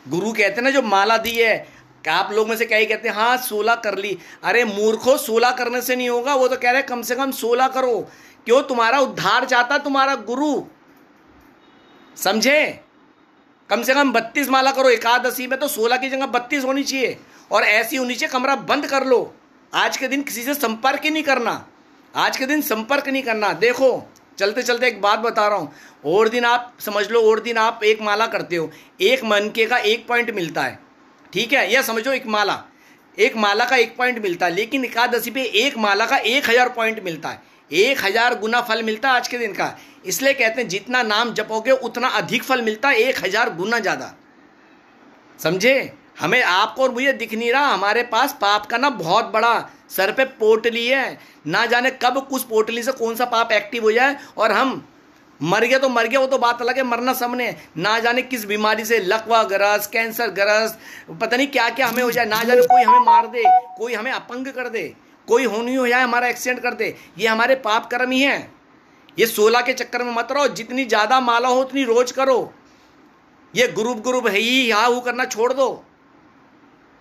गुरु कहते हैं ना, जो माला दी है आप लोग में से क्या कहते हैं हाँ सोलह कर ली। अरे, मूर्खो, सोलह करने से नहीं होगा। वो तो कह रहे कम से कम सोलह करो। क्यों? तुम्हारा उद्धार चाहता तुम्हारा गुरु। समझे? कम से कम बत्तीस माला करो। एकादशी में तो सोलह की जगह बत्तीस होनी चाहिए। और ऐसी होनी चाहिए, कमरा बंद कर लो। आज के दिन किसी से संपर्क ही नहीं करना। आज के दिन संपर्क नहीं करना। देखो, चलते चलते एक बात बता रहा हूँ। और दिन आप, समझ लो, और दिन आप एक माला करते हो। एक मनके का एक पॉइंट मिलता है। ठीक है? यह समझो एक माला। एक माला का एक पॉइंट मिलता है, लेकिन एकादशी पे एक माला का एक हज़ार पॉइंट मिलता है। एक हज़ार गुना फल मिलता है आज के दिन का। इसलिए कहते हैं, जितना नाम जपोगे, उतना अधिक फल मिलता है, एक हज़ार गुना ज़्यादा। समझे? हमें आपको और मुझे दिख नहीं रहा। हमारे पास पाप का ना बहुत बड़ा सर पे पोटली है। ना जाने कब कुछ पोटली से कौन सा पाप एक्टिव हो जाए और हम मर गए तो मर गए, वो तो बात अलग है, मरना सबने ना जाने किस बीमारी से लकवा ग्रस कैंसर ग्रस पता नहीं क्या क्या हमें हो जाए। ना जाने कोई हमें मार दे, कोई हमें अपंग कर दे, कोई होनी हो जाए, हमारा एक्सीडेंट कर दे। ये हमारे पाप कर्म ही हैं। ये सोलह के चक्कर में मत रहो, जितनी ज़्यादा माला हो उतनी रोज करो। ये ग्रुप ग्रुप है ही, हा करना छोड़ दो।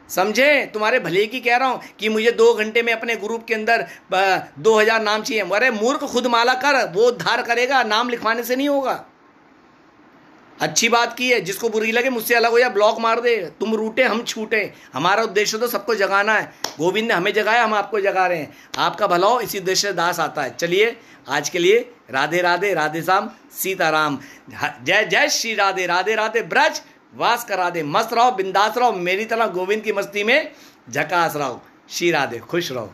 समझे? तुम्हारे भले की कह रहा हूँ कि मुझे दो घंटे में अपने ग्रुप के अंदर दो हज़ार नाम चाहिए। अरे मूर्ख, खुद माला कर, वो उद्धार करेगा, नाम लिखवाने से नहीं होगा। अच्छी बात की है, जिसको बुरी लगे मुझसे अलग हो या ब्लॉक मार दे। तुम रूटे हम छूटे। हमारा उद्देश्य तो सबको जगाना है। गोविंद ने हमें जगाया, हम आपको जगा रहे हैं। आपका भला हो, इसी उद्देश्य दास आता है। चलिए, आज के लिए राधे राधे राधे श्याम, सीताराम। जय जय श्री राधे राधे राधे, ब्रज। वास करा दे, मस्त रहो, बिंदास रहो, मेरी तरह गोविंद की मस्ती में झकास रहो, शीरा दे, खुश रहो।